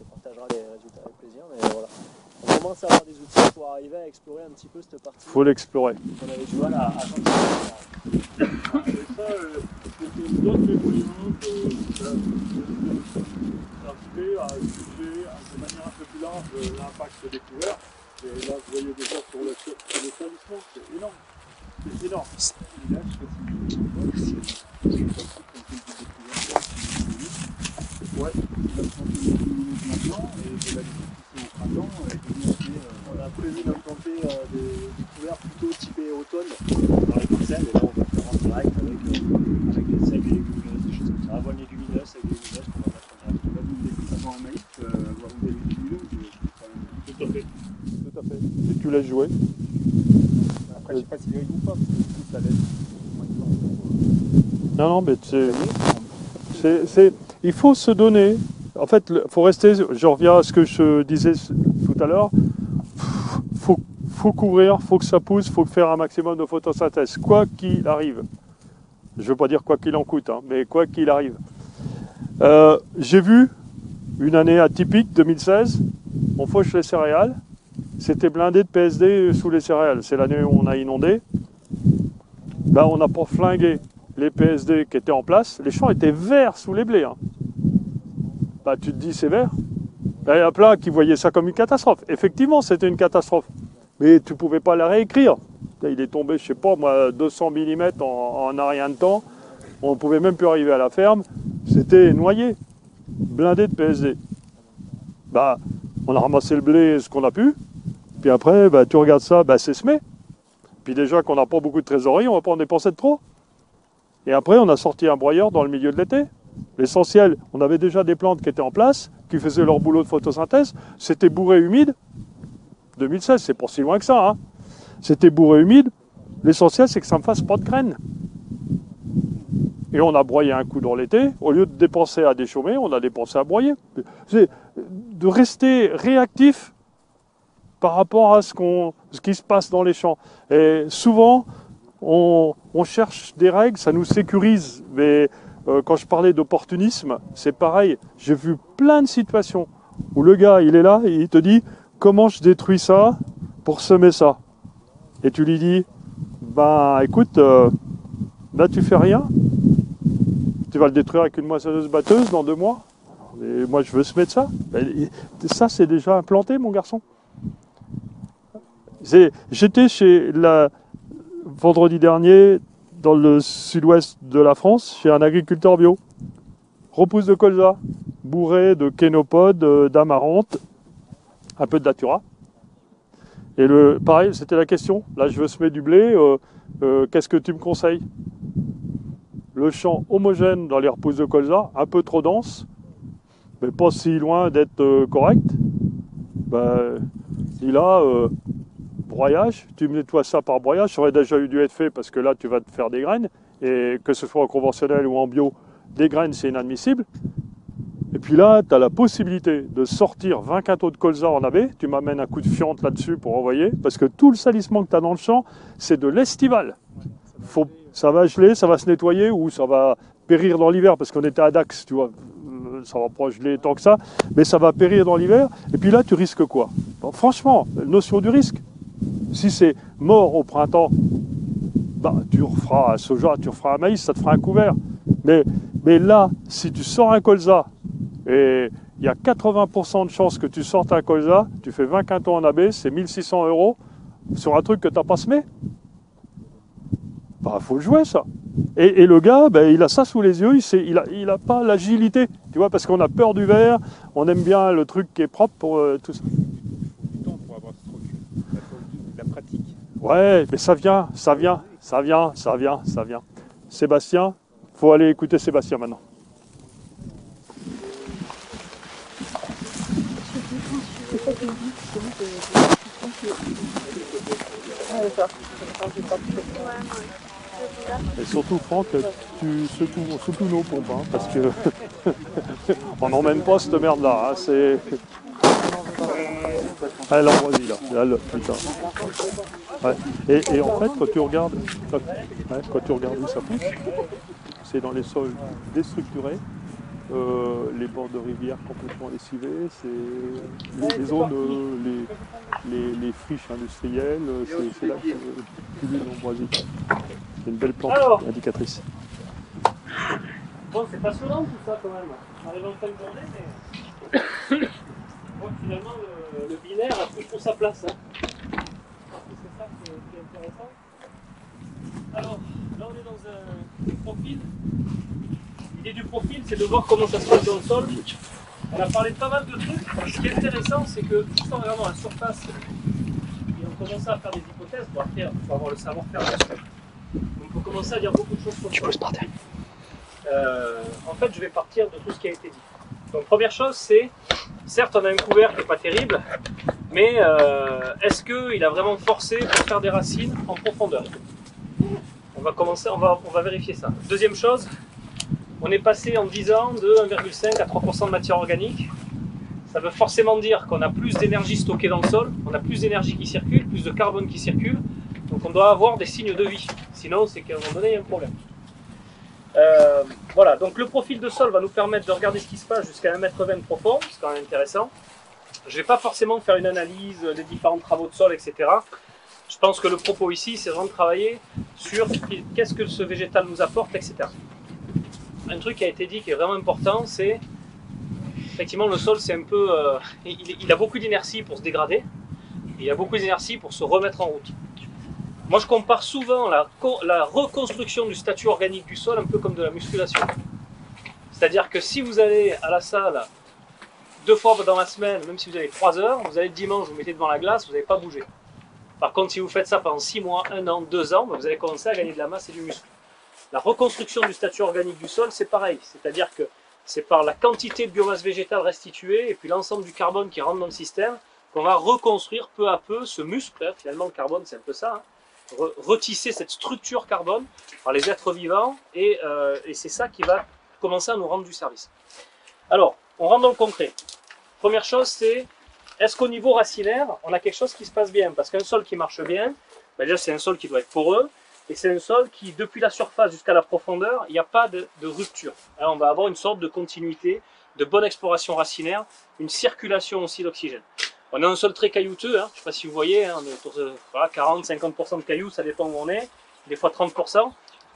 On partagera les résultats avec plaisir, mais voilà. On commence à avoir des outils pour arriver à explorer un petit peu cette partie faut l'explorer. qu'on avait du mal à, à euh, juger de manière un peu plus large euh, l'impact découvert. Et là, vous voyez déjà sur le, sur le salissement, c'est énorme. C'est énorme. Ouais, euh, On a prévu d'implanter euh, des, des couverts plutôt typés automne dans les parcelles. Et on va faire en direct avec, euh, avec des secs et des choses comme ça. Avoine légumineuse, secs et légumineuses qu'on va mettre en on maïs, euh, avoir une belle légumineuse, c'est quand même- Tout à fait. Tout à fait. Si tu laisses jouer. Après, je sais pas s'il est ou pas, parce que ça laisse Non, non, mais C'est, c'est- il faut se donner. En fait, il faut rester. Je reviens à ce que je disais tout à l'heure. Faut, faut couvrir, faut que ça pousse, faut faire un maximum de photosynthèse, quoi qu'il arrive. Je ne veux pas dire quoi qu'il en coûte, hein, mais quoi qu'il arrive. Euh, J'ai vu une année atypique, 2016, on fauche les céréales. C'était blindé de PSD sous les céréales. C'est l'année où on a inondé. Là, on n'a pas flingué les PSD qui étaient en place. Les champs étaient verts sous les blés. hein. Bah, tu te dis, c'est vert. Il y a plein qui voyaient ça comme une catastrophe. Effectivement, c'était une catastrophe. Mais tu pouvais pas la réécrire. Il est tombé, je sais pas, moi, 200 mm en, en rien de temps. On ne pouvait même plus arriver à la ferme. C'était noyé, blindé de PSD. Bah, on a ramassé le blé, ce qu'on a pu. Puis après, bah, tu regardes ça, bah, c'est semé. Puis déjà qu'on n'a pas beaucoup de trésorerie, on va pas en dépenser de trop. Et après, on a sorti un broyeur dans le milieu de l'été. L'essentiel, on avait déjà des plantes qui étaient en place, qui faisaient leur boulot de photosynthèse. C'était bourré humide. 2016, c'est pas si loin que ça. hein. C'était bourré humide. L'essentiel, c'est que ça ne me fasse pas de graines. Et on a broyé un coup dans l'été. Au lieu de dépenser à déchaumer, on a dépensé à broyer. De rester réactif par rapport à ce, qu'on, ce qui se passe dans les champs. Et souvent, on, cherche des règles, ça nous sécurise. Mais euh, quand je parlais d'opportunisme, c'est pareil. J'ai vu plein de situations où le gars, il est là et il te dit comment je détruis ça pour semer ça? Et tu lui dis, ben écoute, euh, là tu fais rien. Tu vas le détruire avec une moissonneuse batteuse dans deux mois. Et moi je veux semer de ça. Ben, ça c'est déjà implanté mon garçon. J'étais chez la vendredi dernier dans le sud-ouest de la France chez un agriculteur bio. Repousse de colza, bourré de kénopodes, euh, d'amarante, un peu de datura. Et le, pareil, c'était la question. Là, je veux semer du blé. euh, euh, Qu'est-ce que tu me conseilles? Le champ homogène dans les repousses de colza, un peu trop dense, mais pas si loin d'être correct. Ben, il a broyage. Tu nettoies ça par broyage. Ça aurait déjà dû être fait parce que là, tu vas te faire des graines. Et que ce soit en conventionnel ou en bio, des graines, c'est inadmissible. Et puis là, tu as la possibilité de sortir 20 quintaux de colza en AB. Tu m'amènes un coup de fiente là-dessus pour envoyer. Parce que tout le salissement que tu as dans le champ, c'est de l'estival. Ça va geler, ça va se nettoyer ou ça va périr dans l'hiver parce qu'on était à Dax, tu vois. Euh, Ça va pas geler tant que ça, mais ça va périr dans l'hiver. Et puis là, tu risques quoi? Bon, Franchement, notion du risque. Si c'est mort au printemps, bah, tu referas un soja, tu referas un maïs, ça te fera un couvert. Mais, mais là, si tu sors un colza, et il y a 80% de chances que tu sortes un colza, tu fais 20 quintaux en AB, c'est 1600 euros sur un truc que tu n'as pas semé. Bah, faut le jouer ça. Et, le gars, ben, il a ça sous les yeux, il sait, il pas l'agilité, tu vois, parce qu'on a peur du verre, on aime bien le truc qui est propre pour euh, tout ça. du temps pour avoir ce recul. La, la pratique. Ouais, mais ça vient, ça vient, ça vient, ça vient, ça vient. Sébastien, faut aller écouter Sébastien maintenant. Et surtout, Franck, tu secoues, surtout nos pompes, hein, parce que on n'emmène pas cette merde-là. hein, c'est. Ah, l'ambroisie, là. Là, le- putain. Ouais. Et, et en fait, quand tu regardes, quand, ouais, quand tu regardes où ça pousse, c'est dans les sols déstructurés, euh, les bords de rivières complètement lessivés, c'est les, les zones, euh, les, les, les friches industrielles, euh, c'est là que pullule l'ambroisie. C'est une belle plante Alors. indicatrice. Bon, c'est passionnant tout ça quand même. On arrive en fin de journée, mais. Finalement, le, le binaire a pris pour sa place. Hein. C'est ça qui est, qui est intéressant. Alors, là, on est dans un profil. L'idée du profil, c'est de voir comment ça se passe dans le sol. On a parlé de pas mal de trucs. Ce qui est intéressant, c'est que tout en regardant la surface, et on commence à faire des hypothèses. Bon, après, il faut avoir le savoir-faire. On peut commencer à dire beaucoup de choses sur le sol. par terre. Euh, en fait, je vais partir de tout ce qui a été dit. Donc, première chose, c'est certes, on a un couvert qui n'est pas terrible, mais euh, est-ce qu'il a vraiment forcé pour faire des racines en profondeur? On va commencer, on va, on va vérifier ça. Deuxième chose, on est passé en 10 ans de 1,5 à 3% de matière organique. Ça veut forcément dire qu'on a plus d'énergie stockée dans le sol, on a plus d'énergie qui circule, plus de carbone qui circule, donc on doit avoir des signes de vie. Sinon, c'est qu'à un moment donné, il y a un problème. Euh, voilà, donc le profil de sol va nous permettre de regarder ce qui se passe jusqu'à 1m20 de profond, c'est quand même intéressant. Je ne vais pas forcément faire une analyse des différents travaux de sol, etc. Je pense que le propos ici, c'est vraiment de travailler sur qu'est-ce que ce végétal nous apporte, etc. Un truc qui a été dit qui est vraiment important, c'est effectivement le sol, c'est un peu, euh, il, a beaucoup d'inertie pour se dégrader, il a beaucoup d'inertie pour se remettre en route. Moi, je compare souvent la, reconstruction du statut organique du sol un peu comme de la musculation. C'est-à-dire que si vous allez à la salle deux fois dans la semaine, même si vous avez trois heures, vous allez le dimanche, vous mettez devant la glace, vous n'allez pas bouger. Par contre, si vous faites ça pendant six mois, un an, deux ans, vous allez commencer à gagner de la masse et du muscle. La reconstruction du statut organique du sol, c'est pareil. C'est-à-dire que c'est par la quantité de biomasse végétale restituée et puis l'ensemble du carbone qui rentre dans le système qu'on va reconstruire peu à peu ce muscle. Finalement, le carbone, c'est un peu ça. Hein retisser cette structure carbone par les êtres vivants et, euh, et c'est ça qui va commencer à nous rendre du service. Alors, on rentre dans le concret. Première chose, c'est est-ce qu'au niveau racinaire, on a quelque chose qui se passe bien? Parce qu'un sol qui marche bien, ben déjà c'est un sol qui doit être poreux, et c'est un sol qui, depuis la surface jusqu'à la profondeur, il n'y a pas de, rupture. Alors on va avoir une sorte de continuité, de bonne exploration racinaire, une circulation aussi d'oxygène. On a un sol très caillouteux, hein. je ne sais pas si vous voyez, hein, 40-50% de cailloux, ça dépend où on est, des fois 30%.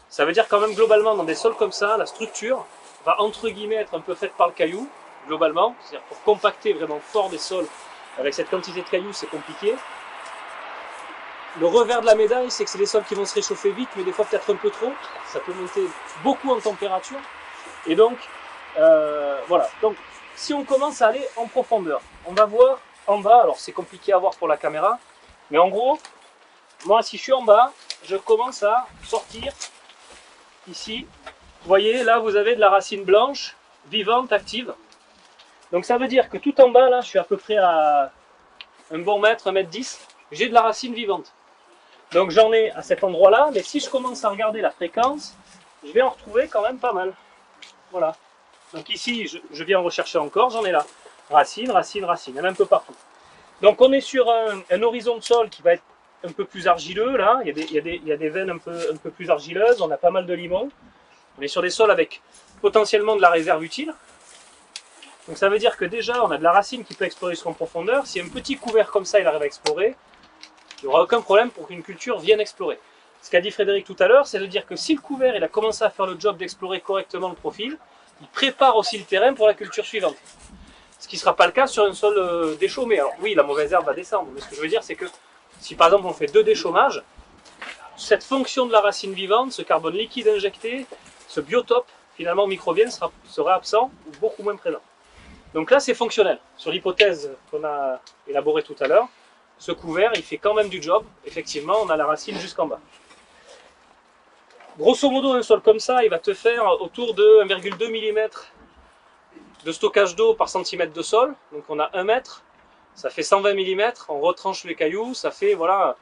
Ça veut dire quand même globalement dans des sols comme ça, la structure va entre guillemets être un peu faite par le caillou, globalement, c'est-à-dire pour compacter vraiment fort des sols avec cette quantité de cailloux, c'est compliqué. Le revers de la médaille, c'est que c'est des sols qui vont se réchauffer vite, mais des fois peut-être un peu trop. Ça peut monter beaucoup en température. Et donc, euh, voilà. Donc, si on commence à aller en profondeur, on va voir en bas, alors c'est compliqué à voir pour la caméra, mais en gros, moi si je suis en bas, je commence à sortir ici. Vous voyez, là vous avez de la racine blanche, vivante, active. Donc ça veut dire que tout en bas, là, je suis à peu près à un bon mètre, un mètre 10, j'ai de la racine vivante. Donc j'en ai à cet endroit-là, mais si je commence à regarder la fréquence, je vais en retrouver quand même pas mal. Voilà. Donc ici, je, je viens en rechercher encore, j'en ai là racine, racine, racine, un peu partout. Donc on est sur un, horizon de sol qui va être un peu plus argileux, là, il y, a des, il, y a des, il y a des, veines un peu, un peu plus argileuses, on a pas mal de limon. On est sur des sols avec potentiellement de la réserve utile. Donc ça veut dire que déjà, on a de la racine qui peut explorer jusqu'en profondeur. Si un petit couvert comme ça, il arrive à explorer, il n'y aura aucun problème pour qu'une culture vienne explorer. Ce qu'a dit Frédéric tout à l'heure, c'est de dire que si le couvert il a commencé à faire le job d'explorer correctement le profil, il prépare aussi le terrain pour la culture suivante. Ce qui ne sera pas le cas sur un sol euh. Alors oui, la mauvaise herbe va descendre, mais ce que je veux dire, c'est que si par exemple on fait deux déchaumages, cette fonction de la racine vivante, ce carbone liquide injecté, ce biotope, finalement microbien, sera absent ou beaucoup moins présent. Donc là, c'est fonctionnel. Sur l'hypothèse qu'on a élaborée tout à l'heure, ce couvert, il fait quand même du job. Effectivement, on a la racine jusqu'en bas. Grosso modo, un sol comme ça, il va te faire autour de 1,2 mm de stockage d'eau par centimètre de sol. Donc on a 1 mètre, ça fait 120 mm, on retranche les cailloux, ça fait voilà,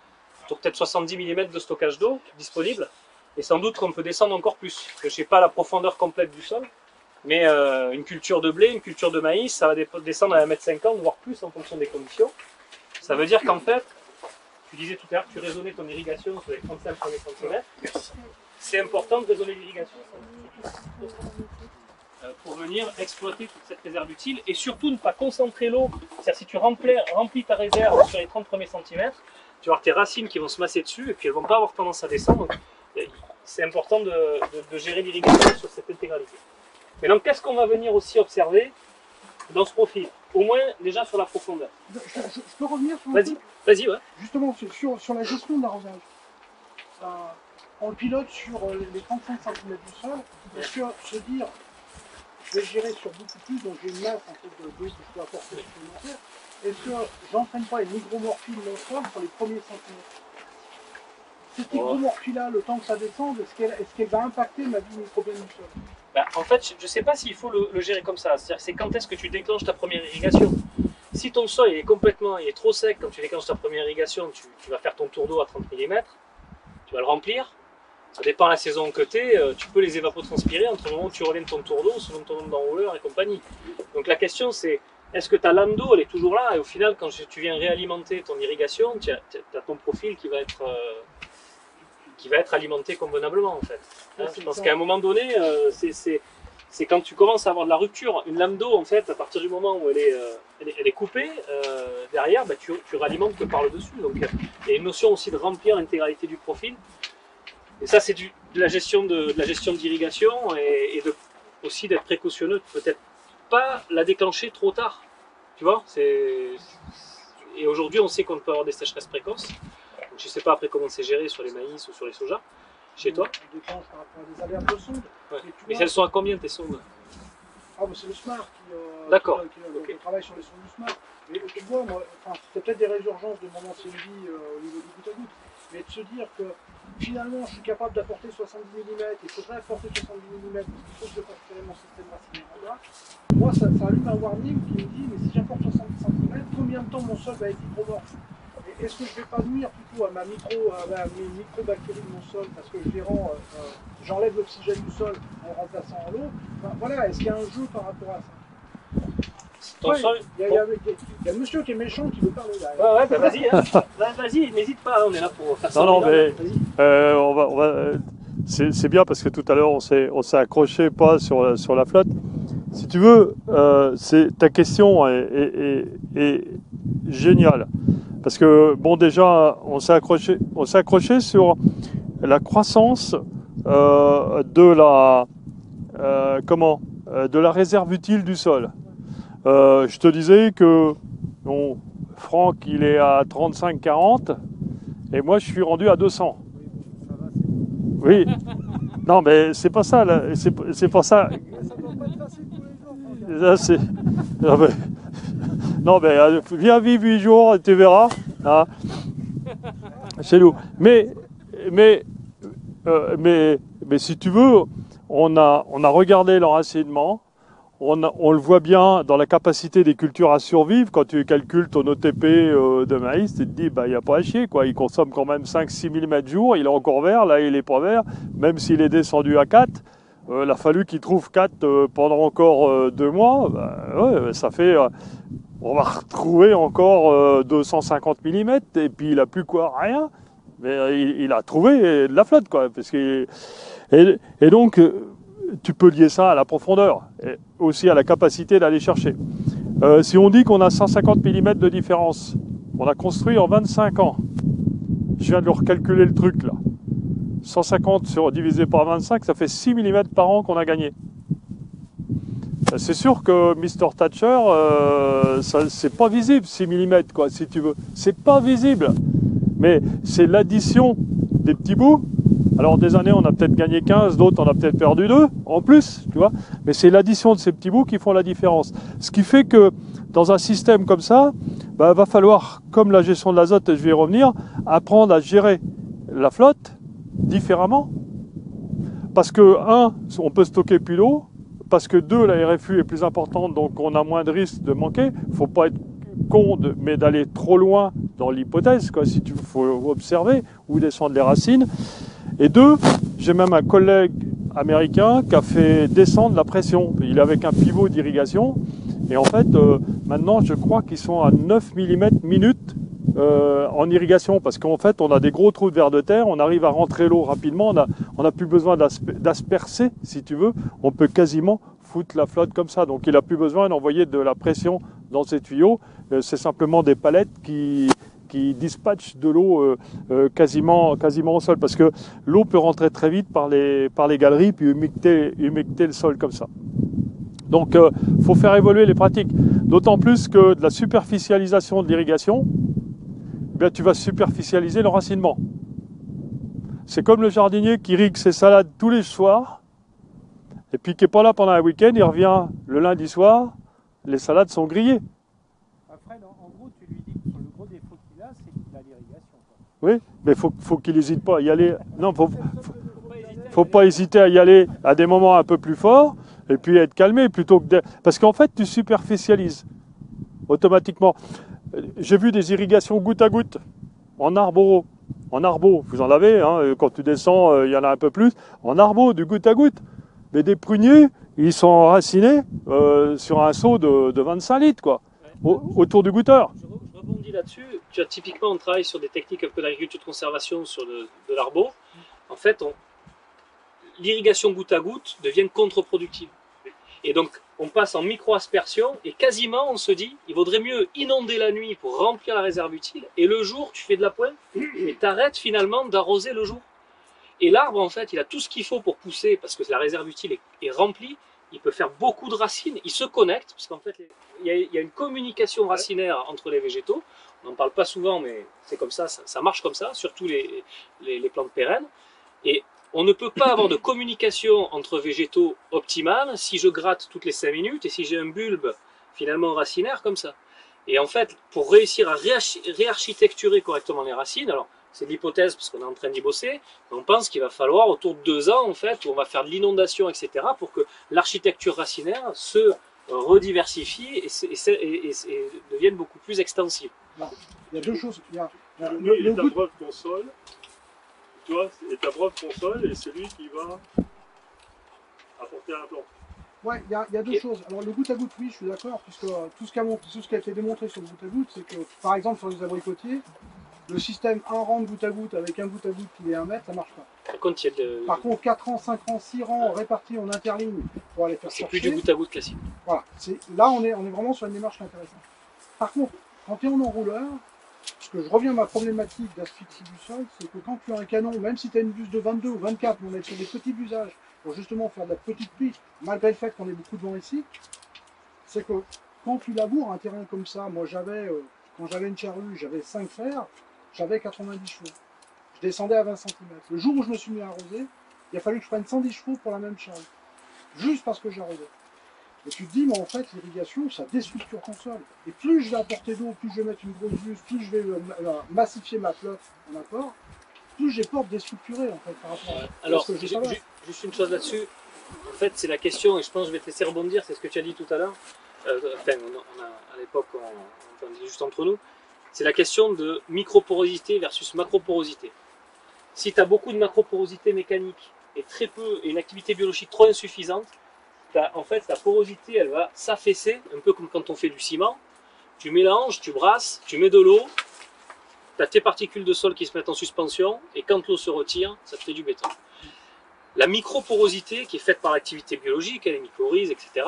peut-être 70 mm de stockage d'eau disponible. Et sans doute qu'on peut descendre encore plus. Je ne sais pas la profondeur complète du sol, mais euh, une culture de blé, une culture de maïs, ça va descendre à 1m50, voire plus en fonction des conditions. Ça veut dire qu'en fait, tu disais tout à l'heure que tu raisonnais ton irrigation sur les 35 premiers centimètres. C'est important de raisonner l'irrigation. Euh, pour venir exploiter toute cette réserve utile et surtout ne pas concentrer l'eau. C'est-à-dire si tu remplis, remplis, ta réserve sur les 30 premiers centimètres, tu vas avoir tes racines qui vont se masser dessus et puis elles vont pas avoir tendance à descendre. C'est important de, de, gérer l'irrigation sur cette intégralité. Donc qu'est-ce qu'on va venir aussi observer dans ce profil? Au moins déjà sur la profondeur. Je, peux revenir sur Vas-y, vas-y, ouais. Justement sur, sur, la gestion de l'arrosage. Euh, on le pilote sur euh, les 35 cm du sol. Est-ce que se dire vais gérer sur beaucoup plus, donc j'ai une masse en fait, de d'eau que je peux apporter supplémentaire. Est-ce que j'entraîne pas une hygromorphie de mon sol sur les premiers centimètres Cette hygromorphie-là, le temps que ça descende, est-ce qu'elle est qu va impacter ma vie microbienne du sol bah, En fait, je ne sais pas s'il faut le, gérer comme ça. C'est-à-dire c'est quand est-ce que tu déclenches ta première irrigation si ton sol est complètement il est trop sec quand tu déclenches ta première irrigation, tu, tu vas faire ton tour d'eau à 30 mm, tu vas le remplir, ça dépend de la saison que tu es, euh, tu peux les évapotranspirer entre le moment où tu relèves ton tour d'eau, selon ton nombre d'enrouleurs et compagnie. Donc la question c'est, est-ce que ta lame d'eau elle est toujours là? Et au final, quand tu viens réalimenter ton irrigation, tu as, ton profil qui va être, euh, qui va être alimenté convenablement en fait. Hein, pense ça. qu'à un moment donné, euh, c'est- quand tu commences à avoir de la rupture. Une lame d'eau, en fait, à partir du moment où elle est, euh, elle est, elle est coupée, derrière, bah, tu, tu ralimentes que par le dessus. Donc, il y a une notion aussi de remplir l'intégralité du profil. Et ça, c'est de la gestion de, de la gestion d'irrigation et, et de, aussi d'être précautionneux, peut-être pas la déclencher trop tard. Tu vois. Et aujourd'hui, on sait qu'on peut avoir des sécheresses précoces. Donc, je sais pas après comment c'est géré sur les maïs ou sur les sojas, chez toi. On déclenche par rapport à des alertes de sonde. Ouais. Mais elles sont à combien tes sondes? Ah, mais c'est le SMART qui, euh, D'accord. qui, qui, Ok. qui travaille sur les sondes du SMART. Et tu vois, moi, enfin, c'est peut-être des résurgences de mon ancienne vie euh, au niveau du goutte à goutte, mais de se dire que finalement je suis capable d'apporter 70 mm, il faudrait apporter 70 mm, parce qu'il faut que je fasse mon système racinaire. Moi, ça, ça allume un warning qui me dit, mais si j'apporte 70 cm, combien de temps mon sol va être hydromorphe Et Est-ce que je vais pas nuire plutôt à ma micro, à mes microbactéries de mon sol parce que euh, euh, j'enlève l'oxygène du sol en remplaçant en l'eau Voilà, est-ce qu'il y a un jeu par rapport à ça? Ouais, Il y, a- il y a- monsieur qui est méchant qui veut parler là. Ouais, ouais, bah vas-y, hein. Bah, vas-y, n'hésite pas, on est là pour faire ça. Non, non, mais-. Euh, on va, on va, euh, c'est bien parce que tout à l'heure on s'est, accroché pas sur la, sur la flotte. Si tu veux, euh, c'est ta question est, est- est- est géniale parce que bon déjà on s'est accroché, on s'est accroché sur la croissance euh, de la euh, comment euh, de la réserve utile du sol. Euh, je te disais que bon, Franck il est à 35-40 et moi je suis rendu à 200. Oui. Non, mais c'est pas ça. là. C'est c'est pas ça. Ça doit pas être facile tous les jours. Là, non, mais, non, mais, euh, viens vivre 8 jours et tu verras. hein. Chez nous. Mais, mais, euh, mais, mais si tu veux, on a, on a regardé l'enracinement. On, on le voit bien dans la capacité des cultures à survivre. Quand tu calcules ton OTP euh, de maïs, tu te dis, bah, il n'y a pas à chier. Quoi. Il consomme quand même 5-6 mm jour. Il est encore vert. Là, il est pas vert. Même s'il est descendu à 4. Euh, il a fallu qu'il trouve 4 euh, pendant encore euh, deux mois. Bah, ça fait. euh, on va retrouver encore euh, 250 mm et puis il a plus quoi rien. Mais euh, il, il a trouvé de la flotte quoi. Parce que, et, donc euh, tu peux lier ça à la profondeur et aussi à la capacité d'aller chercher. Euh, si on dit qu'on a 150 mm de différence, on a construit en 25 ans. Je viens de leur calculer le truc là. 150 sur, divisé par 25, ça fait 6 mm par an qu'on a gagné. Euh, C'est sûr que Mr. Thatcher, euh, c'est pas visible 6 mm quoi, si tu veux. C'est pas visible. Mais c'est l'addition des petits bouts. Alors des années on a peut-être gagné 15, d'autres on a peut-être perdu 2 en plus, tu vois. Mais c'est l'addition de ces petits bouts qui font la différence. Ce qui fait que dans un système comme ça, bah, va falloir, comme la gestion de l'azote, je vais y revenir, apprendre à gérer la flotte différemment. Parce que, un, on peut stocker plus d'eau. Parce que, deux, la RFU est plus importante, donc on a moins de risques de manquer. faut pas être con, mais d'aller trop loin dans l'hypothèse, quoi, si tu faut observer, ou descendre les racines. Et deux, j'ai même un collègue américain qui a fait descendre la pression. Il est avec un pivot d'irrigation. Et en fait, euh, maintenant, je crois qu'ils sont à 9 mm minute euh, en irrigation parce qu'en fait, on a des gros trous de verre de terre, on arrive à rentrer l'eau rapidement, on n'a on a plus besoin d'aspe- d'aspercer, si tu veux, on peut quasiment foutre la flotte comme ça. Donc, il n'a plus besoin d'envoyer de la pression dans ses tuyaux, Euh, c'est simplement des palettes qui, qui dispatchent de l'eau euh, euh, quasiment, quasiment au sol parce que l'eau peut rentrer très vite par les, par les galeries puis humecter, humecter le sol comme ça. Donc, il faut faire évoluer les pratiques. D'autant plus que de la superficialisation de l'irrigation, eh tu vas superficialiser l'enracinement. C'est comme le jardinier qui irrigue ses salades tous les soirs, et puis qui n'est pas là pendant un week-end, il revient le lundi soir, les salades sont grillées. Fred, en, en gros, tu lui dis que le gros défaut qu'il a, c'est qu'il a l'irrigation. Oui, mais faut, faut qu'il n'hésite pas à y aller. Non, faut, faut, faut pas hésiter à y aller à des moments un peu plus forts, et puis être calmé plutôt que. Parce qu'en fait, tu superficialises automatiquement. Euh, J'ai vu des irrigations goutte à goutte en arboreau. En vous en avez, hein, quand tu descends, euh, il y en a un peu plus. En arbo, du goutte à goutte. Mais des pruniers, ils sont enracinés euh, sur un seau de, de 25 litres, quoi, au- autour du goutteur. Rebondis là-dessus. Tu as typiquement, on travaille sur des techniques un peu d'agriculture de conservation sur de, de l'arbo. en fait, on- l'irrigation goutte à goutte devient contre-productive. Et donc, on passe en micro-aspersion et quasiment, on se dit, il vaudrait mieux inonder la nuit pour remplir la réserve utile et le jour, tu fais de la pointe et t'arrêtes finalement d'arroser le jour. Et l'arbre, en fait, il a tout ce qu'il faut pour pousser parce que la réserve utile est remplie. Il peut faire beaucoup de racines. Il se connecte parce qu'en fait, il y, a, il y a une communication racinaire entre les végétaux. On n'en parle pas souvent, mais c'est comme ça, ça, ça marche comme ça, surtout les, les, les plantes pérennes. Et on ne peut pas avoir de communication entre végétaux optimale si je gratte toutes les 5 minutes et si j'ai un bulbe finalement racinaire comme ça. Et en fait, pour réussir à réarchi- réarchitecturer correctement les racines, alors c'est de l'hypothèse parce qu'on est en train d'y bosser, mais on pense qu'il va falloir autour de deux ans en fait, où on va faire de l'inondation, etc., pour que l'architecture racinaire se rediversifie et, se- et se- et- et- et devienne beaucoup plus extensive. Il y a deux choses. Il y a, il y a le, il le est abreuve ton sol. Tu vois, ton sol et c'est lui qui va apporter à la plante. Ouais, il y a, il y a deux choses. Alors le goutte à goutte, oui, je suis d'accord, puisque euh, tout ce, qui a, mon- tout ce qui a été démontré sur le goutte à goutte, c'est que, par exemple, sur les abricotiers, le système 1 rang de goutte à goutte avec un goutte à goutte qui est 1 mètre, ça marche pas. Par contre, il y a de- Par contre, 4 rangs, 5 rangs, 6 rangs répartis en interligne pour aller faire c'est plus du goutte à goutte classique. Voilà, là on est, on est vraiment sur une démarche intéressante. Par contre, quand tu es en enrouleur, parce que je reviens à ma problématique d'asphyxie du sol, c'est que quand tu as un canon, même si tu as une buse de 22 ou 24, mais on est sur des petits busages pour justement faire de la petite piste, malgré le fait qu'on ait beaucoup de vent ici, c'est que quand tu laboures un terrain comme ça, moi j'avais, euh, quand j'avais une charrue, j'avais 5 fers, j'avais 90 chevaux. Je descendais à 20 cm. Le jour où je me suis mis à arroser, il a fallu que je prenne 110 chevaux pour la même charrue. Juste parce que j'arrosais. Et tu te dis, mais en fait, l'irrigation, ça déstructure ton sol. Et plus je vais apporter d'eau, plus je vais mettre une grosse buse, plus je vais euh, euh, massifier ma flotte en apport, plus j'ai peur de déstructurer, en fait, par rapport à Alors, ce que je juste une chose là-dessus. En fait, c'est la question, et je pense que je vais te laisser rebondir, c'est ce que tu as dit tout à l'heure. Euh, enfin, on a, on a- à l'époque, on, on juste entre nous. C'est la question de microporosité versus macroporosité. Si tu as beaucoup de macroporosité mécanique et très peu, et une activité biologique trop insuffisante, en fait, la porosité, elle va s'affaisser, un peu comme quand on fait du ciment. Tu mélanges, tu brasses, tu mets de l'eau, tu as tes particules de sol qui se mettent en suspension, et quand l'eau se retire, ça te fait du béton. La microporosité, qui est faite par l'activité biologique, hein, les mycorhizes, etc.,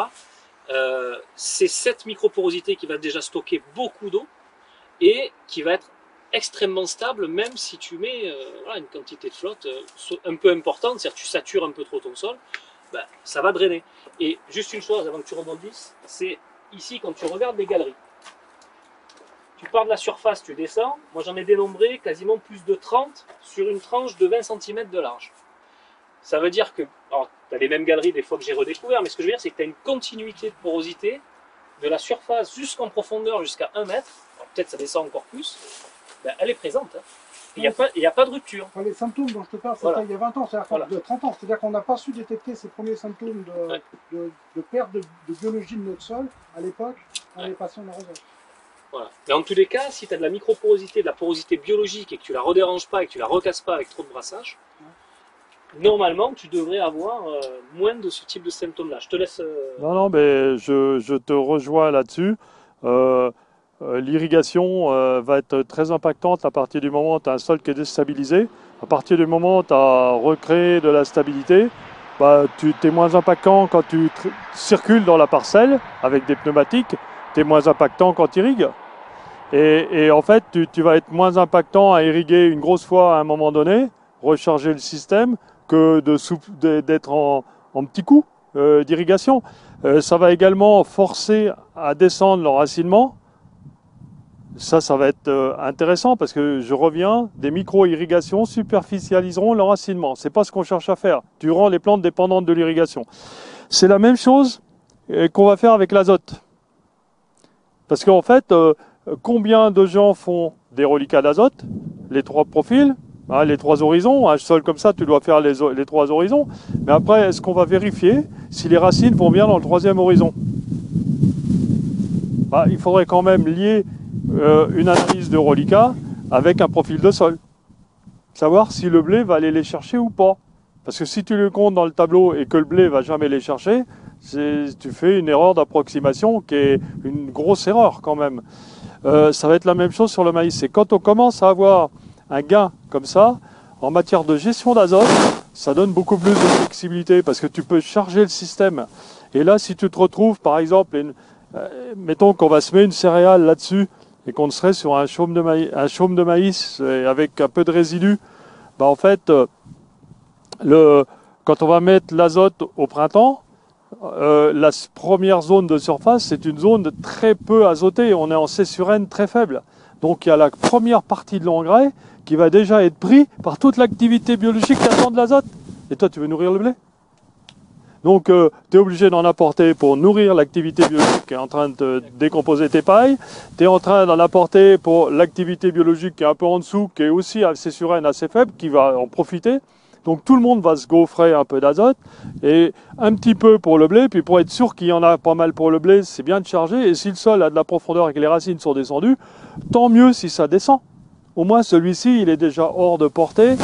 euh, c'est cette microporosité qui va déjà stocker beaucoup d'eau et qui va être extrêmement stable, même si tu mets euh, une quantité de flotte euh, un peu importante, c'est-à-dire tu satures un peu trop ton sol, ben, ça va drainer. Et juste une chose avant que tu rebondisses, c'est ici quand tu regardes les galeries. Tu pars de la surface, tu descends. Moi j'en ai dénombré quasiment plus de 30 sur une tranche de 20 cm de large. Ça veut dire que, alors tu as les mêmes galeries des fois que j'ai redécouvert, mais ce que je veux dire c'est que tu as une continuité de porosité de la surface jusqu'en profondeur, jusqu'à 1 mètre, peut-être ça descend encore plus, ben, elle est présente. hein. Il n'y a, pas- a de rupture. Enfin, les symptômes dont je te parle, c'était Voilà. il y a 20 ans, c'est-à-dire Voilà. de 30 ans. C'est-à-dire qu'on n'a pas su détecter ces premiers symptômes de, Ouais. de, de perte de, de biologie de notre sol à l'époque, quand Ouais. les patients l'arrosage. Voilà. Mais en tous les cas, si tu as de la microporosité, de la porosité biologique et que tu la redéranges pas et que tu la recasses pas avec trop de brassage, normalement tu devrais avoir euh, moins de ce type de symptômes-là. Je te laisse. euh, Non, non, mais je, je te rejoins là-dessus. Euh, L'irrigation euh, va être très impactante à partir du moment où tu as un sol qui est déstabilisé. À partir du moment où tu as recréé de la stabilité, bah, tu es moins impactant quand tu circules dans la parcelle avec des pneumatiques, tu es moins impactant quand tu irrigues. Et, et en fait, tu, tu vas être moins impactant à irriguer une grosse fois à un moment donné, recharger le système, que d'être en, en petits coups euh, d'irrigation. Euh, ça va également forcer à descendre l'enracinement. Ça, ça va être euh, intéressant parce que je reviens, des micro-irrigations superficialiseront l'enracinement. C'est pas ce qu'on cherche à faire. Tu rends les plantes dépendantes de l'irrigation. C'est la même chose euh, qu'on va faire avec l'azote. Parce qu'en fait, euh, combien de gens font des reliquats d'azote? Les trois profils, hein, les trois horizons. Un sol comme ça, tu dois faire les, trois horizons. Mais après, est-ce qu'on va vérifier si les racines vont bien dans le troisième horizon? Bah, Il faudrait quand même lier euh, une analyse de reliquat avec un profil de sol. Savoir si le blé va aller les chercher ou pas. Parce que si tu le comptes dans le tableau et que le blé va jamais les chercher, tu fais une erreur d'approximation qui est une grosse erreur quand même. Euh, ça va être la même chose sur le maïs. Et quand on commence à avoir un gain comme ça, en matière de gestion d'azote, ça donne beaucoup plus de flexibilité parce que tu peux charger le système. Et là, si tu te retrouves, par exemple, une- euh, mettons qu'on va semer une céréale là-dessus et qu'on serait sur un chaume de maïs, un chaume de maïs avec un peu de résidus, bah en fait, euh, le, quand on va mettre l'azote au printemps, euh, la première zone de surface, c'est une zone très peu azotée. On est en C très faible. Donc il y a la première partie de l'engrais qui va déjà être pris par toute l'activité biologique qui attend de l'azote. Et toi, tu veux nourrir le blé? Donc tu es obligé d'en apporter pour nourrir l'activité biologique qui est en train de décomposer tes pailles. Tu es en train d'en apporter pour l'activité biologique qui est un peu en dessous, qui est aussi assez N assez faible, qui va en profiter. Donc tout le monde va se gaufrer un peu d'azote et un petit peu pour le blé. Puis pour être sûr qu'il y en a pas mal pour le blé, c'est bien de charger. Et si le sol a de la profondeur et que les racines sont descendues, tant mieux si ça descend. Au moins celui-ci, il est déjà hors de portée.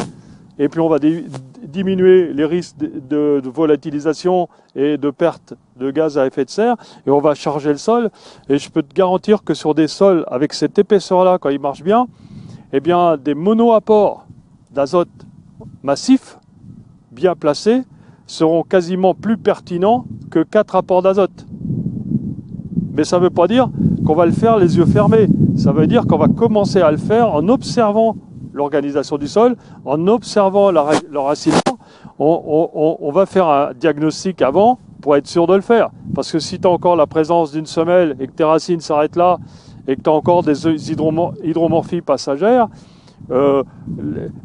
Et puis on va di- diminuer les risques de volatilisation et de perte de gaz à effet de serre. Et on va charger le sol. Et je peux te garantir que sur des sols avec cette épaisseur-là, quand ils marchent bien, eh bien des mono-apports d'azote massifs, bien placés, seront quasiment plus pertinents que quatre apports d'azote. Mais ça ne veut pas dire qu'on va le faire les yeux fermés. Ça veut dire qu'on va commencer à le faire en observant l'organisation du sol, en observant la ra- le racinement. On, va faire un diagnostic avant pour être sûr de le faire. Parce que si tu as encore la présence d'une semelle et que tes racines s'arrêtent là et que tu as encore des hydromo- hydromorphies passagères, euh,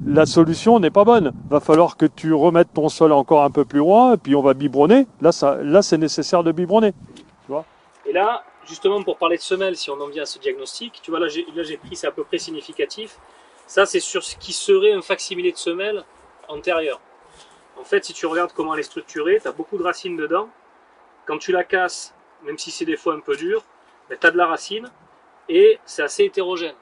la solution n'est pas bonne. Va falloir que tu remettes ton sol encore un peu plus loin, et puis on va biberonner. Là, ça, là c'est nécessaire de biberonner. Et là, justement, pour parler de semelles, si on en vient à ce diagnostic, tu vois, là, j'ai pris, c'est à peu près significatif. Ça, c'est sur ce qui serait un facsimilé de semelle antérieure. En fait, si tu regardes comment elle est structurée, tu as beaucoup de racines dedans. Quand tu la casses, même si c'est des fois un peu dur, tu as de la racine et c'est assez hétérogène.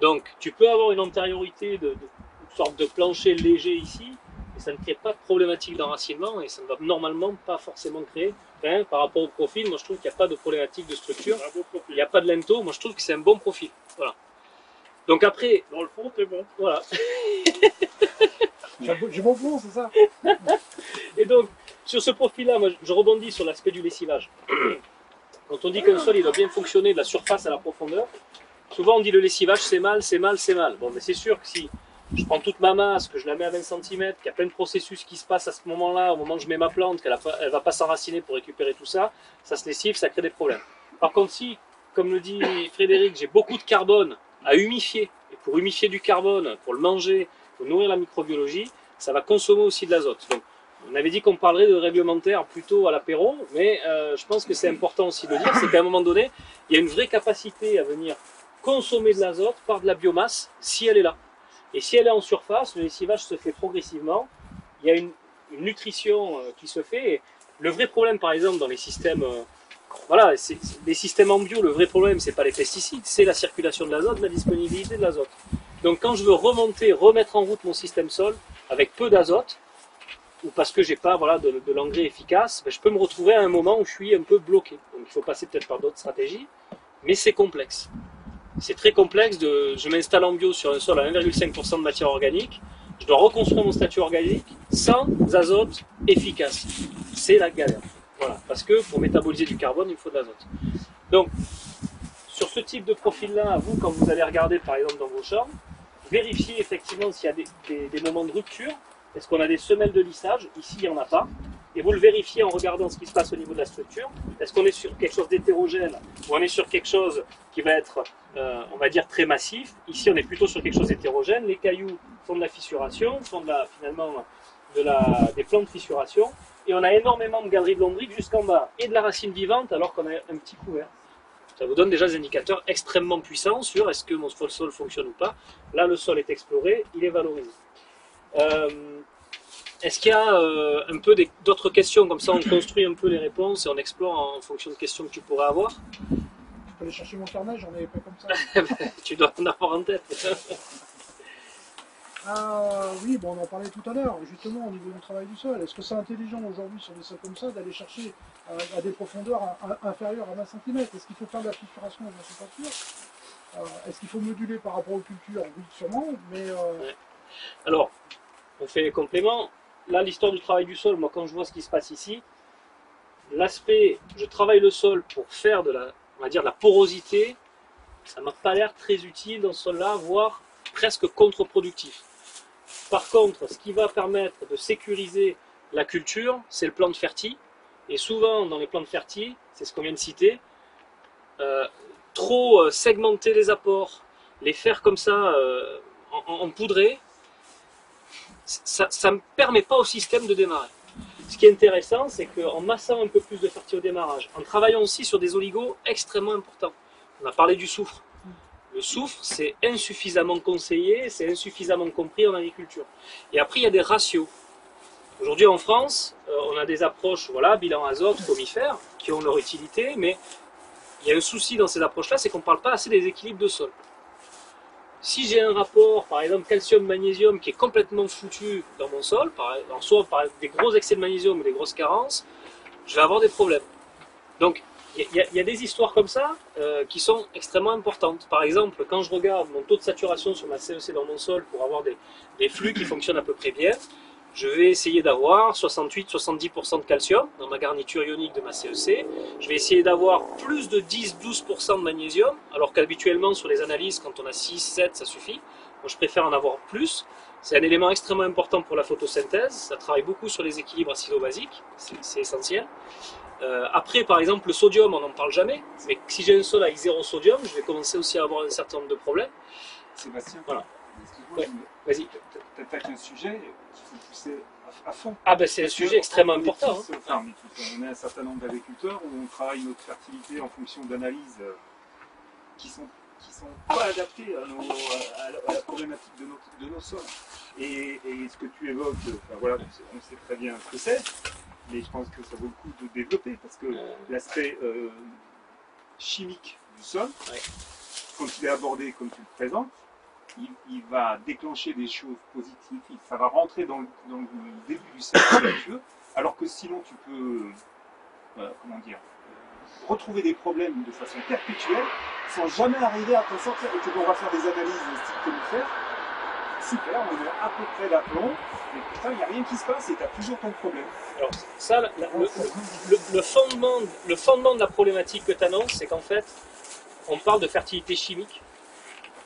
Donc, tu peux avoir une antériorité de, de- une sorte de plancher léger ici, et ça ne crée pas de problématique d'enracinement et ça ne va normalement pas forcément créer Hein, par rapport au profil, moi je trouve qu'il n'y a pas de problématique de structure. Il n'y a pas de lento, moi je trouve que c'est un bon profil. Voilà. Donc après, Dans le fond, t'es bon. voilà. J'ai j'ai bon fond, c'est ça? Et donc, sur ce profil-là, moi je rebondis sur l'aspect du lessivage. Quand on dit qu'un sol il doit bien fonctionner de la surface à la profondeur, souvent on dit le lessivage c'est mal, c'est mal, c'est mal. Bon, mais c'est sûr que si je prends toute ma masse, que je la mets à 20 cm, qu'il y a plein de processus qui se passent à ce moment-là, au moment où je mets ma plante, qu'elle ne va pas s'enraciner pour récupérer tout ça, ça se lessive, ça crée des problèmes. Par contre, si, comme le dit Frédéric, j'ai beaucoup de carbone à humifier, et pour humifier du carbone, pour le manger, pour nourrir la microbiologie, ça va consommer aussi de l'azote. Donc, on avait dit qu'on parlerait de réglementaire plutôt à l'apéro, mais euh, je pense que c'est important aussi de dire, c'est qu'à un moment donné, il y a une vraie capacité à venir consommer de l'azote par de la biomasse si elle est là. Et si elle est en surface, le lessivage se fait progressivement. Il y a une, nutrition euh, qui se fait. Le vrai problème, par exemple, dans les systèmes, euh, voilà, les systèmes en bio, le vrai problème, c'est pas les pesticides, c'est la circulation de l'azote, la disponibilité de l'azote. Donc, quand je veux remonter, remettre en route mon système sol avec peu d'azote, ou parce que j'ai pas voilà de, de l'engrais efficace, ben, je peux me retrouver à un moment où je suis un peu bloqué. Donc, il faut passer peut-être par d'autres stratégies, mais c'est complexe. C'est très complexe de, je m'installe en bio sur un sol à 1,5% de matière organique, je dois reconstruire mon statut organique sans azote efficace. C'est la galère. Voilà. Parce que pour métaboliser du carbone, il faut de l'azote. Donc, sur ce type de profil-là, vous, quand vous allez regarder par exemple dans vos champs, vérifiez effectivement s'il y a des, moments de rupture. Est-ce qu'on a des semelles de lissage? Ici, il n'y en a pas. Et vous le vérifiez en regardant ce qui se passe au niveau de la structure. Est-ce qu'on est sur quelque chose d'hétérogène ou on est sur quelque chose qui va être, euh, on va dire, très massif? Ici, on est plutôt sur quelque chose d'hétérogène. Les cailloux font de la fissuration, font de la, finalement de la, des plans de fissuration. Et on a énormément de galeries de lombriques jusqu'en bas et de la racine vivante alors qu'on a un petit couvert. Ça vous donne déjà des indicateurs extrêmement puissants sur est-ce que mon sol fonctionne ou pas. Là, le sol est exploré, il est valorisé. Euh, est-ce qu'il y a euh, un peu d'autres questions? Comme ça, on construit un peu les réponses et on explore en fonction de questions que tu pourrais avoir. Je peux aller chercher mon carnet, j'en avais pas comme ça. tu dois en avoir en tête. Ah oui, bon, on en parlait tout à l'heure, justement au niveau du travail du sol. Est-ce que c'est intelligent aujourd'hui sur des sols comme ça d'aller chercher euh, à, des profondeurs inférieures à 20 cm Est-ce qu'il faut faire de la fissuration Je ne suis Est-ce qu'il faut moduler par rapport aux cultures? Oui, sûrement, mais euh, Alors, on fait les compléments. Là, l'histoire du travail du sol, moi, quand je vois ce qui se passe ici, l'aspect, je travaille le sol pour faire de la, on va dire, la porosité, ça m'a pas l'air très utile dans ce sol-là, voire presque contre-productif. Par contre, ce qui va permettre de sécuriser la culture, c'est le plan de ferti. Et souvent, dans les plans de ferti, c'est ce qu'on vient de citer, euh, trop euh, segmenter les apports, les faire comme ça euh, en, poudré, ça ne permet pas au système de démarrer. Ce qui est intéressant, c'est qu'en massant un peu plus de ferti au démarrage, en travaillant aussi sur des oligos extrêmement importants. On a parlé du soufre. Le soufre, c'est insuffisamment conseillé, c'est insuffisamment compris en agriculture. Et après, il y a des ratios. Aujourd'hui en France, euh, on a des approches, voilà, bilan azote, comifères, qui ont leur utilité, mais il y a un souci dans ces approches-là, c'est qu'on ne parle pas assez des équilibres de sol. Si j'ai un rapport, par exemple, calcium-magnésium qui est complètement foutu dans mon sol, par, soit par des gros excès de magnésium ou des grosses carences, je vais avoir des problèmes. Donc, il y, a des histoires comme ça euh, qui sont extrêmement importantes. Par exemple, quand je regarde mon taux de saturation sur ma CEC dans mon sol pour avoir des, des flux qui fonctionnent à peu près bien, je vais essayer d'avoir 68-70% de calcium dans ma garniture ionique de ma CEC. Je vais essayer d'avoir plus de 10-12% de magnésium, alors qu'habituellement sur les analyses, quand on a 6-7, ça suffit. Moi, je préfère en avoir plus. C'est un élément extrêmement important pour la photosynthèse. Ça travaille beaucoup sur les équilibres acido-basiques. C'est essentiel. Euh, après, par exemple, le sodium, on n'en parle jamais. Mais si j'ai un sol avec zéro sodium, je vais commencer aussi à avoir un certain nombre de problèmes. Sébastien, Voilà. excuse-moi, Ouais. Vas-y. t'attaques un sujet qu'il faut pousser à, fond. Ah ben c'est un sujet extrêmement on important. tous, hein. enfin, on est on un certain nombre d'agriculteurs où on travaille notre fertilité en fonction d'analyses euh, qui sont qui sont pas adaptées à, nos, à, la, à la problématique de nos, de nos sols. Et, et ce que tu évoques, enfin, voilà, on on sait très bien ce que c'est, mais je pense que ça vaut le coup de développer parce que l'aspect euh, chimique du sol, Ouais. quand il est abordé comme tu le présentes, il, il va déclencher des choses positives, il- ça va rentrer dans le, dans le début du cercle alors que sinon tu peux, euh, comment dire, euh, retrouver des problèmes de façon perpétuelle sans jamais arriver à t'en sortir. Et puis on va faire des analyses de style comifère, super, on est à peu près d'aplomb, mais putain, il n'y a rien qui se passe et tu as toujours ton problème. Alors ça, la- la- le, le- le fondement, le fondement de la problématique que tu annonces, c'est qu'en fait, on parle de fertilité chimique,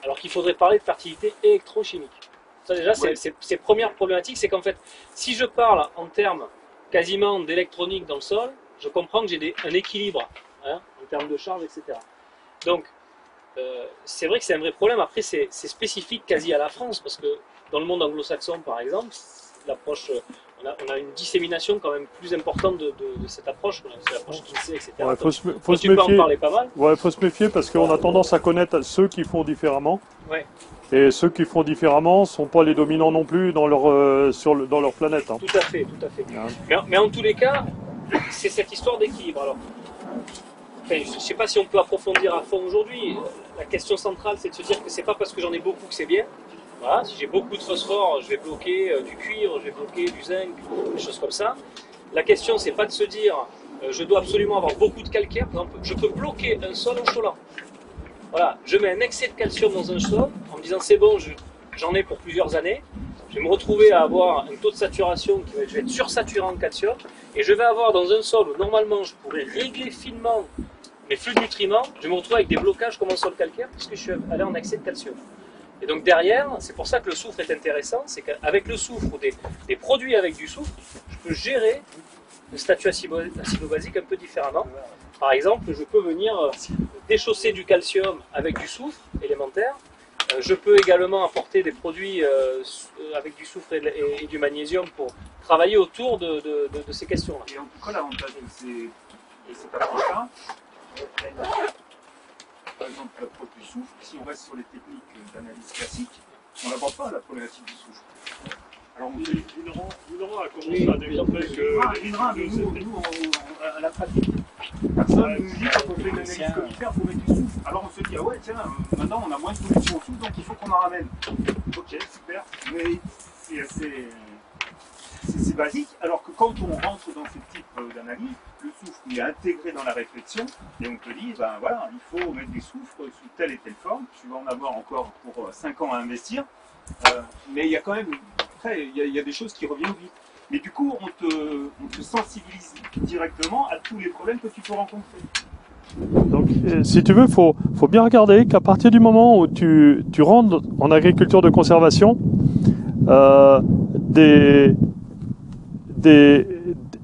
alors qu'il faudrait parler de fertilité électrochimique. Ça déjà, c'est Ouais. c'est- première problématique, c'est qu'en fait, si je parle en termes quasiment d'électronique dans le sol, je comprends que j'ai un équilibre hein, en termes de charge, etc. Donc, euh, c'est vrai que c'est un vrai problème. Après, c'est spécifique quasi à la France, parce que dans le monde anglo-saxon, par exemple, l'approche, on a, on a une dissémination quand même plus importante de, de- de cette approche, c'est l'approche Kinsey, etc. Ouais, faut se, faut toi, se tu peux en méfier. parler pas mal. Ouais, faut se méfier parce qu'on a tendance à connaître ceux qui font différemment. Ouais. Et ceux qui font différemment sont pas les dominants non plus dans leur euh, sur le- dans leur planète. hein. Tout à fait, tout à fait. Mais, mais en tous les cas, c'est cette histoire d'équilibre. Alors, je ne sais pas si on peut approfondir à fond aujourd'hui. La question centrale, c'est de se dire que c'est pas parce que j'en ai beaucoup que c'est bien. Si j'ai beaucoup de phosphore, je vais bloquer euh, du cuivre, je vais bloquer du zinc, des choses comme ça. La question, c'est pas de se dire, euh, je dois absolument avoir beaucoup de calcaire. Je peux bloquer un sol en cholant. Voilà, je mets un excès de calcium dans un sol en me disant c'est bon, je- j'en ai pour plusieurs années. Je vais me retrouver à avoir un taux de saturation qui va je vais être sursaturé en calcium et je vais avoir dans un sol où normalement je pourrais régler finement mes flux de nutriments, je me retrouver avec des blocages comme un sol calcaire puisque je suis allé en excès de calcium. Et donc derrière, c'est pour ça que le soufre est intéressant, c'est qu'avec le soufre ou des, produits avec du soufre, je peux gérer le statut acido- acido-basique un peu différemment. Par exemple, je peux venir euh, déchausser du calcium avec du soufre élémentaire. Euh, Je peux également apporter des produits euh, avec du soufre et, du magnésium pour travailler autour de, de- de- de ces questions-là. Et en tout cas, l'avantage de, ces, de approche-là, par exemple l'approche du souffle, si on reste sur les techniques d'analyse classique, on n'aborde pas la problématique du souffle. Alors on fait Vigneron a commencé à démontrer que Ah, Vindra, mais nous, nous, on- on- à la pratique, personne ne nous dit quand on fait une analyse communautaire, il faut mettre du souffle. Alors on se dit, ah ouais, tiens, maintenant on a moins de solutions au souffle, donc il faut qu'on en ramène. Ok, super, mais c'est assez. C'est c'est basique, alors que quand on rentre dans ce type euh, d'analyse, le soufre il est intégré dans la réflexion, et on te dit, ben voilà, il faut mettre des soufres sous telle et telle forme, tu vas en avoir encore pour 5 ans à investir, Euh, mais il y a quand même, après, il y, a, des choses qui reviennent vite. Mais du coup, on te, on te sensibilise directement à tous les problèmes que tu peux rencontrer. Donc, euh, si tu veux, il faut, faut bien regarder qu'à partir du moment où tu, tu rentres en agriculture de conservation, euh, des, des,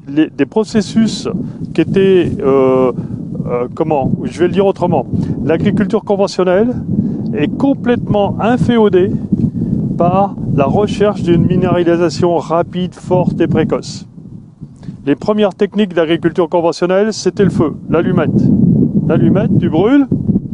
les- des processus qui étaient, euh, euh, comment, je vais le dire autrement, l'agriculture conventionnelle est complètement inféodée par la recherche d'une minéralisation rapide, forte et précoce. Les premières techniques d'agriculture conventionnelle, c'était le feu, l'allumette. L'allumette, tu brûles,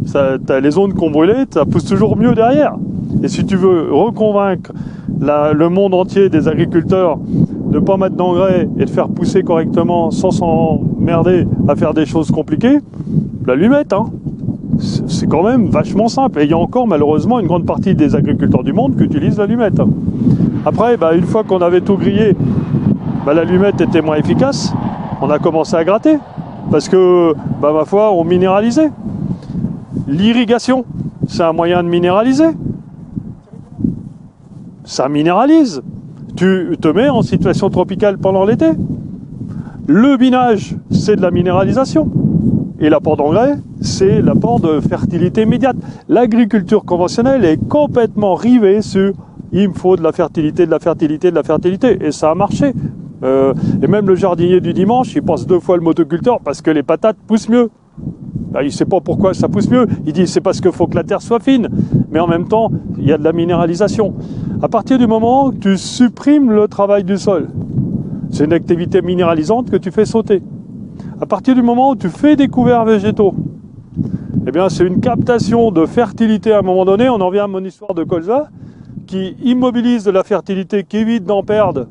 ça, t'as les zones qu'on brûlait, ça pousse toujours mieux derrière. Et si tu veux reconvaincre la- le monde entier des agriculteurs de ne pas mettre d'engrais et de faire pousser correctement sans s'emmerder à faire des choses compliquées, l'allumette, hein. C'est c'est quand même vachement simple. Et il y a encore malheureusement une grande partie des agriculteurs du monde qui utilisent l'allumette. Après, bah, une fois qu'on avait tout grillé, bah, l'allumette était moins efficace. On a commencé à gratter. Parce que, bah, ma foi, on minéralisait. L'irrigation, c'est un moyen de minéraliser. Ça minéralise. Tu te mets en situation tropicale pendant l'été. Le binage, c'est de la minéralisation. Et l'apport d'engrais, c'est l'apport de fertilité immédiate. L'agriculture conventionnelle est complètement rivée sur il me faut de la fertilité, de la fertilité, de la fertilité. Et ça a marché. Euh, et même le jardinier du dimanche, il passe deux fois le motoculteur parce que les patates poussent mieux. Ben, il ne sait pas pourquoi ça pousse mieux. Il dit c'est parce qu'il faut que la terre soit fine. Mais en même temps, il y a de la minéralisation. À partir du moment où tu supprimes le travail du sol, c'est une activité minéralisante que tu fais sauter. À partir du moment où tu fais des couverts végétaux, eh bien c'est une captation de fertilité à un moment donné. On en vient à mon histoire de colza qui immobilise de la fertilité, qui évite d'en perdre,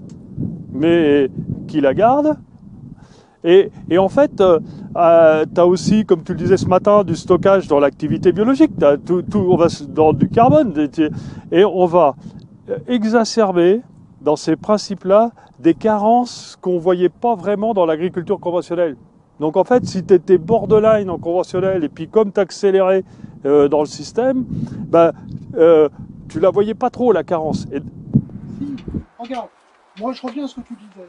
mais qui la garde. Et, et en fait, tu as aussi, comme tu le disais ce matin, du stockage dans l'activité biologique. T'as tout, tout- on va dans du carbone et on va exacerber dans ces principes-là des carences qu'on ne voyait pas vraiment dans l'agriculture conventionnelle. Donc en fait, si tu étais borderline en conventionnel et puis comme tu accélérais dans le système, bah, euh, tu la voyais pas trop la carence. Si, regarde, moi je reviens à ce que tu disais.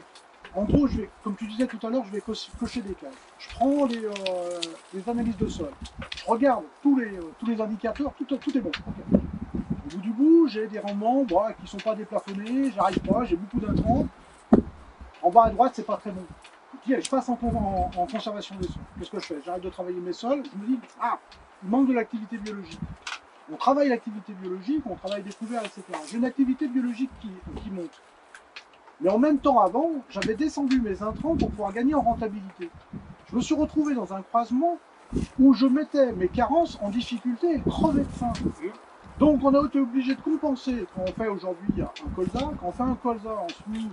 En gros, je vais, comme tu disais tout à l'heure, je vais co- cocher des cases. Je prends les, euh, les analyses de sol. Je regarde tous les, euh, indicateurs, tout, est bon. Au bout du bout, j'ai des rendements qui ne sont pas déplafonnés, j'arrive pas, j'ai beaucoup d'intrants. En bas à droite, c'est pas très bon. Je passe en, en- en conservation des sols. Qu'est-ce que je fais? J'arrête de travailler mes sols, je me dis, ah, il manque de l'activité biologique. On travaille l'activité biologique, on travaille des couverts, etc. J'ai une activité biologique qui monte. Mais en même temps, avant, j'avais descendu mes intrants pour pouvoir gagner en rentabilité. Je me suis retrouvé dans un croisement où je mettais mes carences en difficulté et crevais de faim. Donc on a été obligé de compenser quand on fait aujourd'hui un colza. Quand on fait un colza en SMI,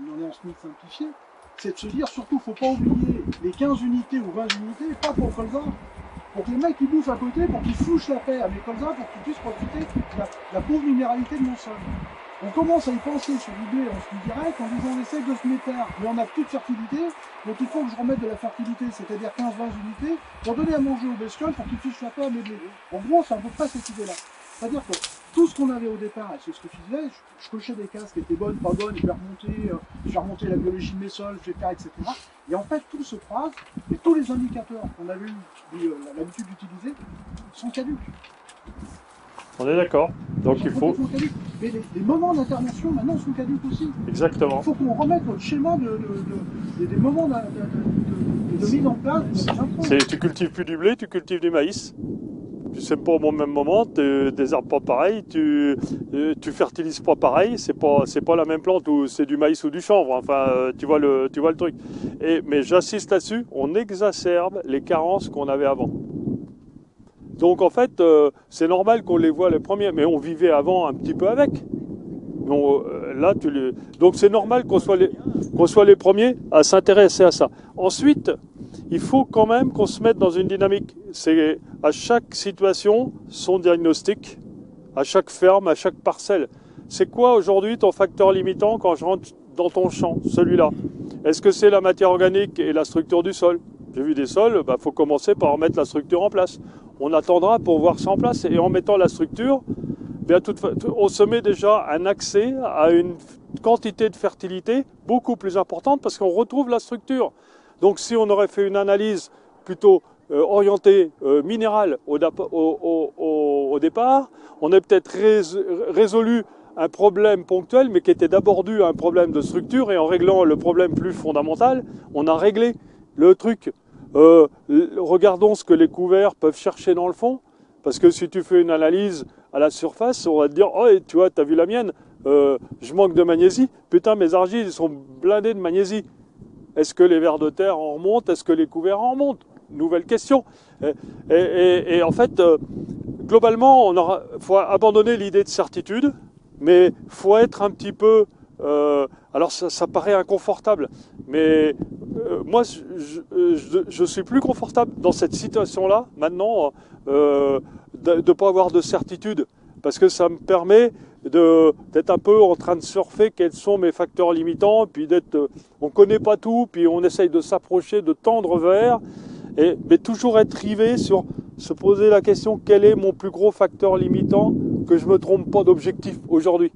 on est en SMI simplifié, c'est de se dire surtout, faut pas oublier les 15 unités ou 20 unités, pas pour colza, pour que les mecs ils bouffent à côté, pour qu'ils fouchent la paix à mes colzas, pour qu'ils puissent profiter de la pauvre minéralité de mon sol. On commence à y penser sur l'idée en se direct en disant on essaye de se mettre tard, mais on n'a plus de fertilité, donc il faut que je remette de la fertilité, c'est-à-dire 15-20 unités, pour donner à manger aux bestioles pour qu'ils fichent la à mes blés. En gros, c'est à peu près cette idée-là. C'est-à-dire que tout ce qu'on avait au départ, et c'est ce que tu disais, je, je cochais des cases qui étaient bonnes, pas bonnes, je vais remonter, euh, je la biologie de mes sols, je vais etc. Et en fait, tout se croise, et tous les indicateurs qu'on avait eu euh, l'habitude d'utiliser sont caduques. On est d'accord. Donc il faut. Mais les, les moments d'intervention maintenant sont caduques aussi. exactement. Il faut qu'on remette notre schéma de, de- de- des- des moments de, mise en place tu cultives plus du blé, tu cultives du maïs. Tu sèmes pas au même moment, tu désherbes pas pareil, tu euh, tu fertilises pas pareil. C'est pas c'est pas la même plante ou c'est du maïs ou du chanvre. Enfin, euh, tu vois le tu vois le truc. Et mais j'insiste là-dessus, on exacerbe les carences qu'on avait avant. Donc en fait, euh, c'est normal qu'on les voit les premiers, mais on vivait avant un petit peu avec. Non, euh, là, tu. Donc c'est normal qu'on soit, les... qu'on soit les premiers à s'intéresser à ça. Ensuite, il faut quand même qu'on se mette dans une dynamique. C'est à chaque situation son diagnostic, à chaque ferme, à chaque parcelle. C'est quoi aujourd'hui ton facteur limitant quand je rentre dans ton champ, celui-là? Est-ce que c'est la matière organique et la structure du sol? J'ai vu des sols, il bah, faut commencer par remettre la structure en place. On attendra pour voir ça en place et en mettant la structure, toute on se met déjà un accès à une quantité de fertilité beaucoup plus importante parce qu'on retrouve la structure. Donc si on aurait fait une analyse plutôt euh, orientée euh, minérale au, au- départ, on a peut-être rés- résolu un problème ponctuel, mais qui était d'abord dû à un problème de structure, et en réglant le problème plus fondamental, on a réglé le truc. Euh, regardons ce que les couverts peuvent chercher dans le fond, parce que si tu fais une analyse à la surface, on va te dire, oh, tu vois, t'as vu la mienne, euh, je manque de magnésie, putain, mes argiles, ils sont blindés de magnésie. Est-ce que les vers de terre en remontent? Est-ce que les couverts en remontent? Nouvelle question. Et, en fait, euh, globalement, on faut abandonner l'idée de certitude, mais faut être un petit peu. Euh, alors ça, paraît inconfortable, mais euh, moi, je, suis plus confortable dans cette situation-là maintenant euh, de ne pas avoir de certitude, parce que ça me permet d'être un peu en train de surfer quels sont mes facteurs limitants, puis d'être, on connaît pas tout, puis on essaye de s'approcher, de tendre vers, et, mais toujours être rivé sur se poser la question quel est mon plus gros facteur limitant que je me trompe pas d'objectif aujourd'hui?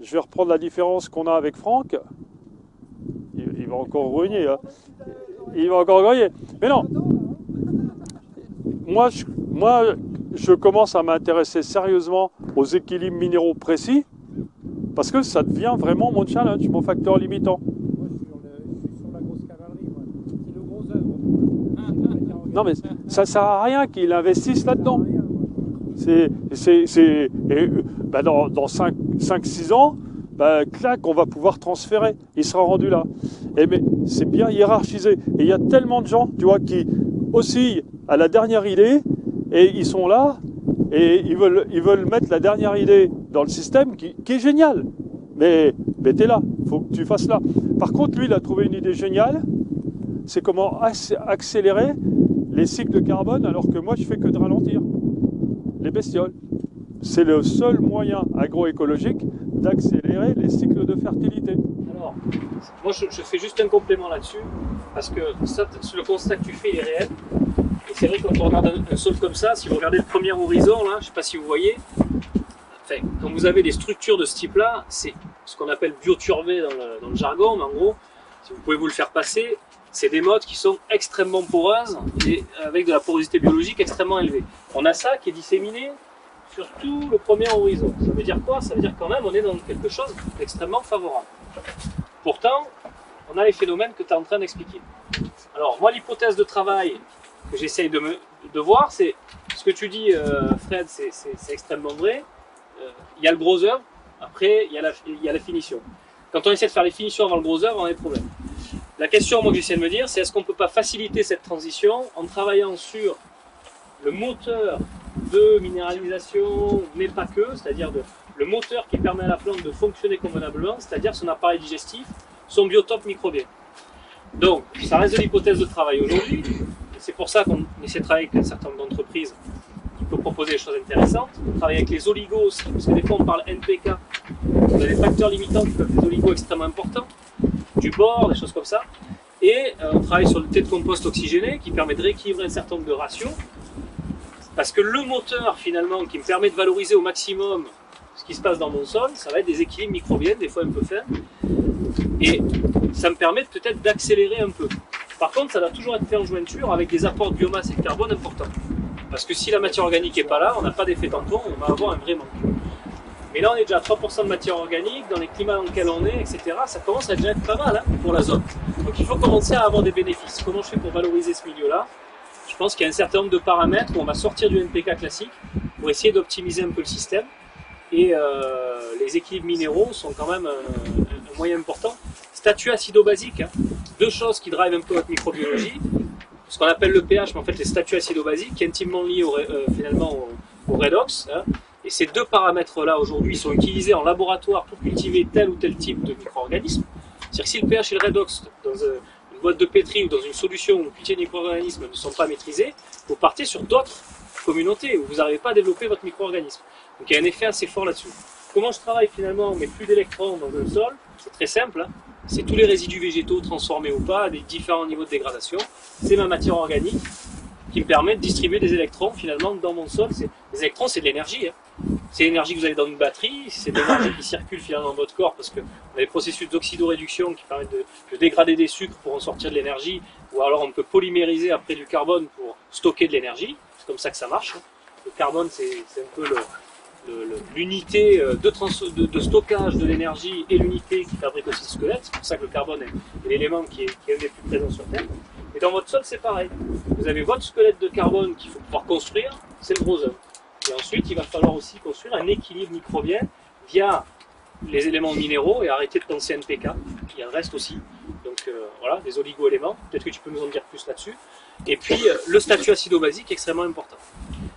Je vais reprendre la différence qu'on a avec Franck. Il, il va encore grogner, hein. Il va encore grogner. Mais non. Moi, je, moi, je commence à m'intéresser sérieusement aux équilibres minéraux précis parce que ça devient vraiment mon challenge, mon facteur limitant. Moi, je suis, sur le- je suis sur la grosse cavalerie, moi. C'est le gros œuvre. Non, mais ça sert à rien qu'il investisse là-dedans. C'est, c'est, c'est, et, bah, dans, dans 5-6 ans, bah, clac, on va pouvoir transférer. Il sera rendu là. Et mais c'est bien hiérarchisé. Et il y a tellement de gens, tu vois, qui oscillent à la dernière idée et ils sont là et ils veulent, ils veulent mettre la dernière idée dans le système qui, est génial. Mais, mais t'es là, faut que tu fasses là. Par contre, lui, il a trouvé une idée géniale. C'est comment ac- accélérer les cycles de carbone alors que moi, je fais que de ralentir les bestioles. C'est le seul moyen agroécologique d'accélérer les cycles de fertilité. Alors, moi je, fais juste un complément là-dessus, parce que ça, le constat que tu fais est réel. Et c'est vrai quand on regarde un, un sol comme ça, si vous regardez le premier horizon, là, je ne sais pas si vous voyez, quand vous avez des structures de ce type-là, c'est ce qu'on appelle bioturbé dans dans le jargon, mais en gros, si vous pouvez vous le faire passer, c'est des modes qui sont extrêmement poreuses et avec de la porosité biologique extrêmement élevée. On a ça qui est disséminé sur tout le premier horizon. Ça veut dire quoi? Ça veut dire quand même on est dans quelque chose d'extrêmement favorable. Pourtant, on a les phénomènes que tu es en train d'expliquer. Alors, moi, l'hypothèse de travail que j'essaye de, voir, c'est ce que tu dis, euh, Fred, c'est- extrêmement vrai. Euh, Il y a le gros après, il y, a la, finition. Quand on essaie de faire les finitions avant le gros on a des problèmes. La question, moi, que j'essaie de me dire, c'est est-ce qu'on ne peut pas faciliter cette transition en travaillant sur le moteur de minéralisation, mais pas que, c'est-à-dire le moteur qui permet à la plante de fonctionner convenablement, c'est-à-dire son appareil digestif, son biotope microbien. Donc, ça reste de l'hypothèse de travail aujourd'hui. C'est pour ça qu'on essaie de travailler avec un certain nombre d'entreprises qui peuvent proposer des choses intéressantes. On travaille avec les oligos aussi, parce que des fois on parle NPK. On a des facteurs limitants qui peuvent être des oligos extrêmement importants, du bord, des choses comme ça. Et euh, on travaille sur le thé de compost oxygéné qui permet de rééquilibrer un certain nombre de ratios. Parce que le moteur finalement qui me permet de valoriser au maximum ce qui se passe dans mon sol, ça va être des équilibres microbiens, des fois un peu fins. Et ça me permet peut-être d'accélérer un peu. Par contre, ça doit toujours être fait en jointure avec des apports de biomasse et de carbone importants. Parce que si la matière organique n'est pas là, on n'a pas d'effet tampon, on va avoir un vrai manque. Mais là, on est déjà à 3% de matière organique, dans les climats dans lesquels on est, etc. Ça commence à déjà être pas mal hein, pour l'azote. Donc il faut commencer à avoir des bénéfices. Comment je fais pour valoriser ce milieu-là? Je pense qu'il y a un certain nombre de paramètres où on va sortir du NPK classique pour essayer d'optimiser un peu le système. Et euh, les équilibres minéraux sont quand même un, un moyen important. Statut acido-basique, hein. deux choses qui drivent un peu votre microbiologie. Ce qu'on appelle le pH, mais en fait les statuts acido-basiques, qui est intimement lié au, euh, finalement au, au redox. hein. Et ces deux paramètres-là aujourd'hui sont utilisés en laboratoire pour cultiver tel ou tel type de micro-organisme. C'est-à-dire que si le pH et le redox dans une boîte de pétri ou dans une solution où cultiver des micro-organismes ne sont pas maîtrisés, vous partez sur d'autres communautés où vous n'arrivez pas à développer votre micro-organisme. Donc il y a un effet assez fort là-dessus. Comment je travaille finalement, mais plus d'électrons dans un sol? C'est très simple. hein. C'est tous les résidus végétaux transformés ou pas, à des différents niveaux de dégradation. C'est ma matière organique qui me permet de distribuer des électrons finalement dans mon sol. Les électrons, c'est de l'énergie. hein. C'est l'énergie que vous avez dans une batterie, c'est l'énergie qui circule finalement dans votre corps parce que on a des processus d'oxydoréduction qui permettent de, de dégrader des sucres pour en sortir de l'énergie, ou alors on peut polymériser après du carbone pour stocker de l'énergie. C'est comme ça que ça marche. hein. Le carbone, c'est un peu l'unité euh, de, stockage de l'énergie et l'unité qui fabrique aussi le squelette. C'est pour ça que le carbone est, l'élément qui est, qui est un des plus présents sur Terre. Et dans votre sol, c'est pareil. Vous avez votre squelette de carbone qu'il faut pouvoir construire, c'est le gros. Et ensuite, il va falloir aussi construire un équilibre microbien via les éléments minéraux et arrêter de penser NPK. Il en reste aussi. Donc euh, voilà, des oligo-éléments. Peut-être que tu peux nous en dire plus là-dessus. Et puis euh, le statut acido-basique extrêmement important.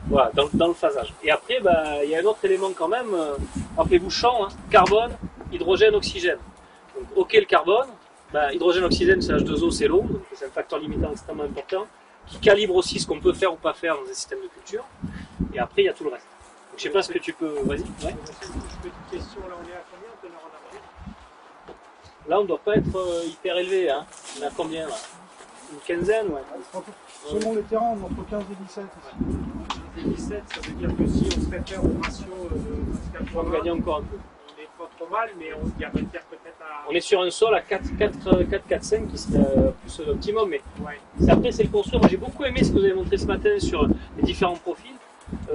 Voilà, dans, dans le phasage. Et après, bah, il y a un autre élément quand même. euh, Rappelez-vous champ, hein, carbone, hydrogène, oxygène. Donc ok le carbone, bah, hydrogène, oxygène, c'est H2O, c'est l'eau. C'est un facteur limitant extrêmement important qui calibre aussi ce qu'on peut faire ou pas faire dans un système de culture. Et après, il y a tout le reste. Donc, je sais pas ce que tu peux. Vas-y. Ouais. Petite question, là on est à combien Là, on ne doit pas être euh, hyper élevé. Hein. On a combien là? Une quinzaine, ouais. Selon les terrains, on est entre 15 et 17. Et 17, ça veut dire que si on se réfère au ratio euh, de On va 80, gagner encore un peu. On est pas trop mal, mais on y va dire peut-être à. On est sur un sol à 4, 4, 4, 4 5 qui serait euh, plus l'optimum, mais Ouais. après c'est le construire. Moi j'ai beaucoup aimé ce que vous avez montré ce matin sur les différents profils.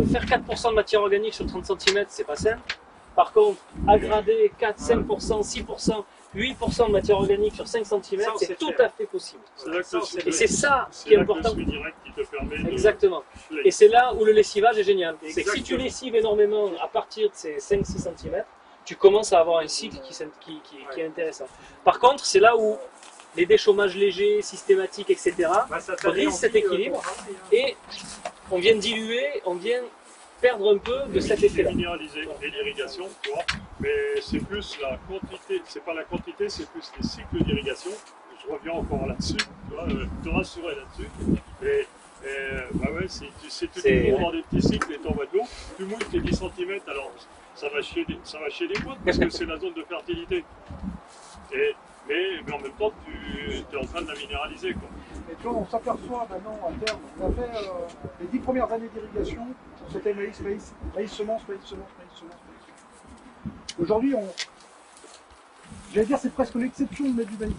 Euh, faire 4% de matière organique sur 30 cm, c'est pas simple. Par contre, aggrader 4, 5%, 6%, 8% de matière organique sur 5 cm, c'est tout à fait possible. Ça, Et c'est ça qui est important. qui te permet de. Exactement. Et c'est là où le lessivage est génial. C'est que si tu lessives énormément à partir de ces 5-6 cm, tu commences à avoir un cycle qui, s'in- qui- qui- qui est intéressant. Par contre, c'est là où les déchômages légers, systématiques, etc., Bah, ça t'a brise envie, cet équilibre. hein. et on vient diluer, on vient perdre un peu de cet effet-là. et l'irrigation, tu vois. Mais c'est plus la quantité, c'est pas la quantité, c'est plus les cycles d'irrigation. Je reviens encore là-dessus, tu vois, euh, te rassurer là-dessus. Et, et, bah ouais, si tu, si tu dans des petits cycles et t'envoies de l'eau, tu mouilles tes 10 cm, alors ça va chier ça va chier des potes parce que c'est la zone de fertilité. Et, mais, mais en même temps, tu es en train de la minéraliser. Quoi. Et tu vois, on s'aperçoit maintenant à terme, on a fait euh, les 10 premières années d'irrigation, c'était maïs, maïs, maïs, semence, maïs, semence, maïs, semence, maïs. Aujourd'hui, on. J'allais dire, c'est presque l'exception de mettre du maïs.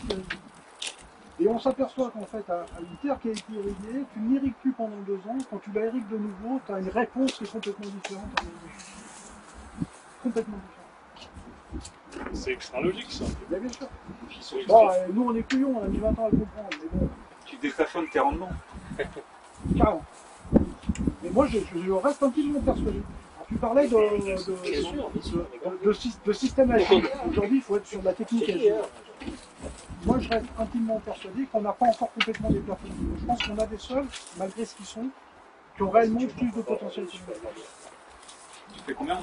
Et on s'aperçoit qu'en fait, à, à une terre qui a été irriguée, tu n'irrigues plus pendant deux ans, quand tu la irrigues de nouveau, tu as une réponse qui est complètement différente en irrigation. Complètement. C'est extra logique ça. Bien sûr. Bon, euh, nous on est couillons, on a mis 20 ans à le comprendre, mais bon. tu déplafonnes tes rendements. Carrément. Mais moi, je, je reste intimement persuadé. Alors, tu parlais de, de, système agile. Aujourd'hui, il faut être sur de la technique agile. Moi, je reste intimement persuadé qu'on n'a pas encore complètement déplafonné. Je pense qu'on a des sols, malgré ce qu'ils sont, qui ont réellement plus de potentiel que nous. Combien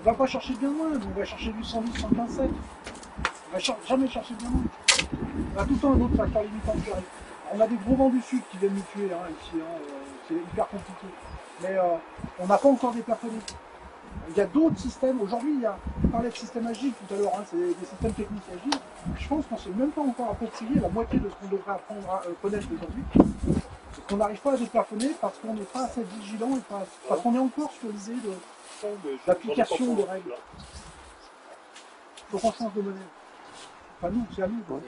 On va pas chercher bien loin, on va chercher du 110, 115 sec. On va jamais chercher bien loin. On a tout le temps un autre facteur limitant qui arrive. On a des gros vents du sud qui viennent nous tuer hein, ici, hein, euh, c'est hyper compliqué. Mais euh, on n'a pas encore déplafonné. Il y a d'autres systèmes. Aujourd'hui, on parlait de système agile tout à l'heure, hein, c'est des systèmes techniques agiles. Je pense qu'on ne sait même pas encore approprié la moitié de ce qu'on devrait apprendre à euh, connaître aujourd'hui. Qu'on n'arrive pas à déplafonner parce qu'on n'est pas assez vigilant et pas- parce qu'on est encore sur l'idée de, L'application de règles. faut qu'on change de modèle. Enfin, nous, c'est à nous. quoi.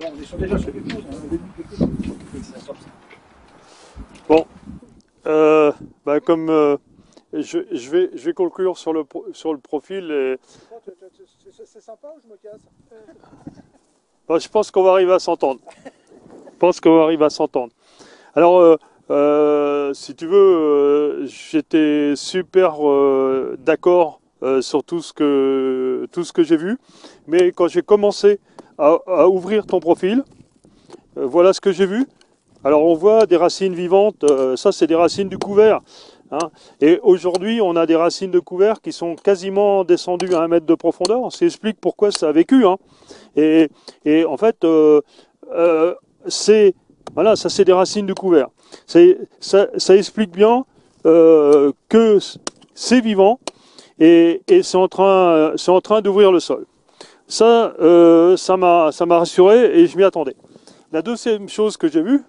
Bon, on est sur- déjà sur quelque chose, on a au début quelque chose. Euh, bah, comme euh, je, je vais, je vais conclure sur le, sur le profil, et, C'est sympa ou je me casse? Bah, je pense qu'on va arriver à s'entendre. Pense qu'on va arriver à s'entendre. Alors, euh, euh, si tu veux, euh, j'étais super d'accord sur tout ce que, tout ce que j'ai vu, mais quand j'ai commencé à, ouvrir ton profil, voilà ce que j'ai vu. Alors on voit des racines vivantes, ça c'est des racines du couvert. hein. Et aujourd'hui on a des racines de couvert qui sont quasiment descendues à un mètre de profondeur. Ça explique pourquoi ça a vécu. hein. Et, en fait, c'est voilà, ça c'est des racines du couvert. Ça, ça explique bien euh, que c'est vivant et, et c'est en train, c'est en train d'ouvrir le sol. Ça, euh, ça m'a, ça m'a rassuré et je m'y attendais. La deuxième chose que j'ai vue,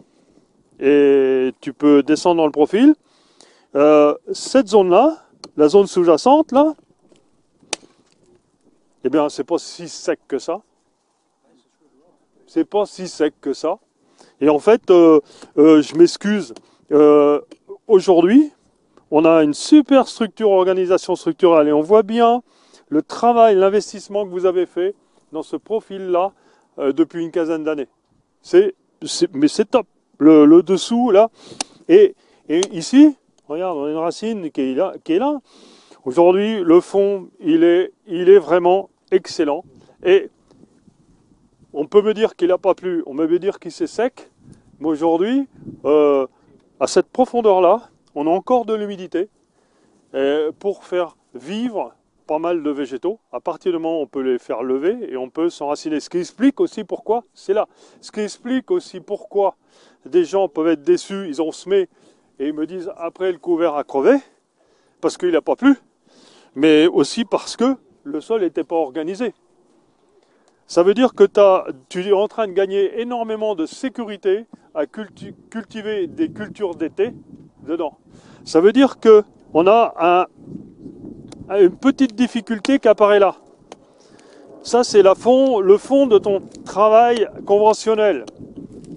et tu peux descendre dans le profil. Euh, cette zone-là, la zone sous-jacente, là, eh bien, c'est pas si sec que ça. C'est pas si sec que ça. Et en fait, euh, euh, je m'excuse. Euh, Aujourd'hui, on a une super structure, organisation structurelle, et on voit bien le travail, l'investissement que vous avez fait dans ce profil-là depuis une quinzaine d'années. C'est, mais c'est top. Le, dessous, là. Et, et ici, regarde, on a une racine qui est là. Qui est là. Aujourd'hui, le fond, il est, il est vraiment excellent. Et on peut me dire qu'il n'a pas plu, on peut me dire qu'il s'est sec, mais aujourd'hui, euh, à cette profondeur-là, on a encore de l'humidité pour faire vivre pas mal de végétaux. À partir du moment où on peut les faire lever et on peut s'enraciner. Ce qui explique aussi pourquoi c'est là. Ce qui explique aussi pourquoi des gens peuvent être déçus, ils ont semé et ils me disent après le couvert a crevé parce qu'il n'a pas plu, mais aussi parce que le sol n'était pas organisé. Ça veut dire que t'as- tu es en train de gagner énormément de sécurité à culti- cultiver des cultures d'été dedans. Ça veut dire que on a un- une petite difficulté qui apparaît là. Ça, c'est fond, le fond de ton travail conventionnel,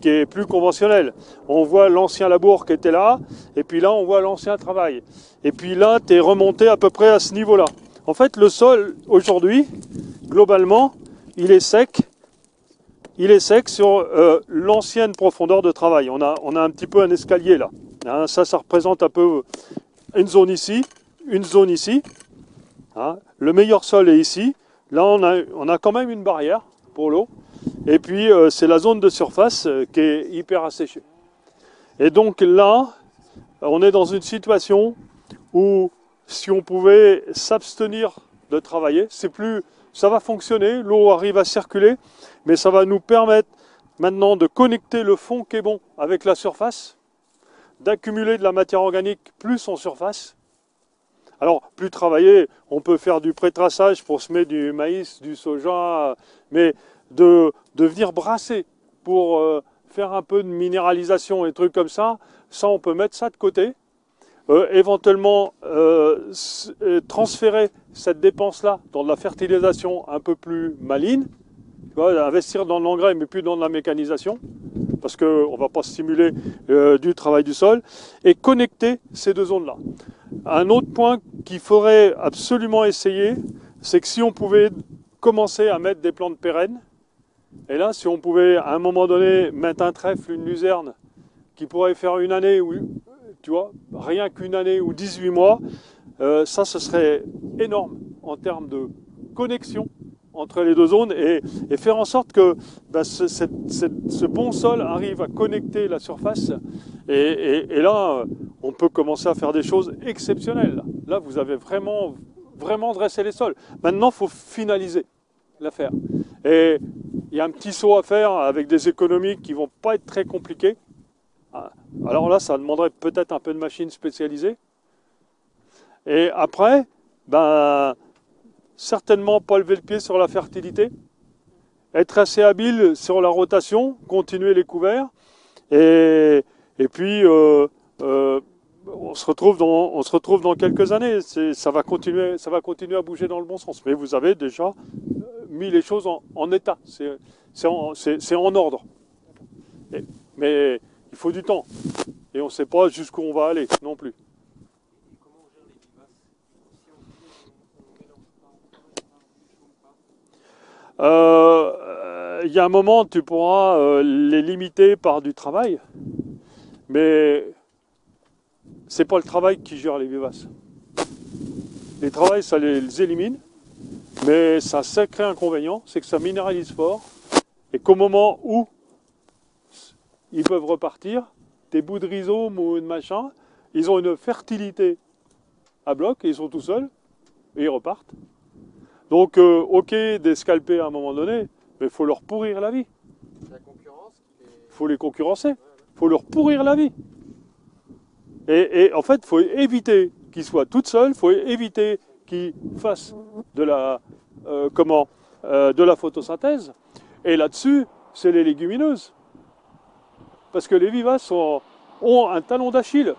qui est plus conventionnel. On voit l'ancien labour qui était là, et puis là, on voit l'ancien travail. Et puis là, tu es remonté à peu près à ce niveau-là. En fait, le sol, aujourd'hui, globalement, il est sec. Il est sec sur euh, l'ancienne profondeur de travail. On a, on a un petit peu un escalier là. Hein, ça, ça représente un peu une zone ici, une zone ici. Hein. Le meilleur sol est ici. Là, on a, on a quand même une barrière pour l'eau. Et puis, euh, c'est la zone de surface euh, qui est hyper asséchée. Et donc là, on est dans une situation où si on pouvait s'abstenir de travailler, c'est plus, ça va fonctionner, l'eau arrive à circuler, mais ça va nous permettre maintenant de connecter le fond qui est bon avec la surface, d'accumuler de la matière organique plus en surface. Alors, plus travailler, on peut faire du pré-traçage pour semer du maïs, du soja, mais de, venir brasser pour euh, faire un peu de minéralisation et trucs comme ça, ça on peut mettre ça de côté. Euh, éventuellement euh, euh, transférer cette dépense-là dans de la fertilisation un peu plus maligne, tu vois, investir dans l'engrais mais plus dans la mécanisation, parce qu'on ne va pas stimuler euh, du travail du sol, et connecter ces deux zones-là. Un autre point qu'il faudrait absolument essayer, c'est que si on pouvait commencer à mettre des plantes pérennes, et là, si on pouvait à un moment donné mettre un trèfle, une luzerne, qui pourrait faire une année ou tu vois, rien qu'une année ou 18 mois, euh, ça, ce serait énorme en termes de connexion entre les deux zones et, faire en sorte que bah, ce, bon sol arrive à connecter la surface. Et là, euh, on peut commencer à faire des choses exceptionnelles. Là, vous avez vraiment, vraiment dressé les sols. Maintenant, il faut finaliser l'affaire. Et il y a un petit saut à faire avec des économies qui vont pas être très compliquées. Ah, Alors là, ça demanderait peut-être un peu de machines spécialisées. Et après, ben, certainement pas lever le pied sur la fertilité, être assez habile sur la rotation, continuer les couverts, et, puis euh, euh, on, se retrouve dans, quelques années. Ça va, continuer, ça va continuer à bouger dans le bon sens. Mais vous avez déjà euh, mis les choses en, en état, c'est en, ordre. Mais il faut du temps. Et on ne sait pas jusqu'où on va aller non plus. Euh, Il y a un moment, tu pourras euh, les limiter par du travail, mais c'est pas le travail qui gère les vivaces. Les travails, ça les élimine, mais ça a un sacré inconvénient, c'est que ça minéralise fort, et qu'au moment où ils peuvent repartir, des bouts de rhizome ou de machin, ils ont une fertilité à bloc, et ils sont tout seuls, et ils repartent. Donc, euh, ok, d'escalper à un moment donné, mais il faut leur pourrir la vie. La concurrence, Il faut les concurrencer. Il faut leur pourrir la vie. Et, et en fait, il faut éviter qu'ils soient toutes seuls, il faut éviter qu'ils fassent de la, euh, comment, euh, de la photosynthèse. Et là-dessus, c'est les légumineuses. Parce que les vivaces ont un talon d'Achille.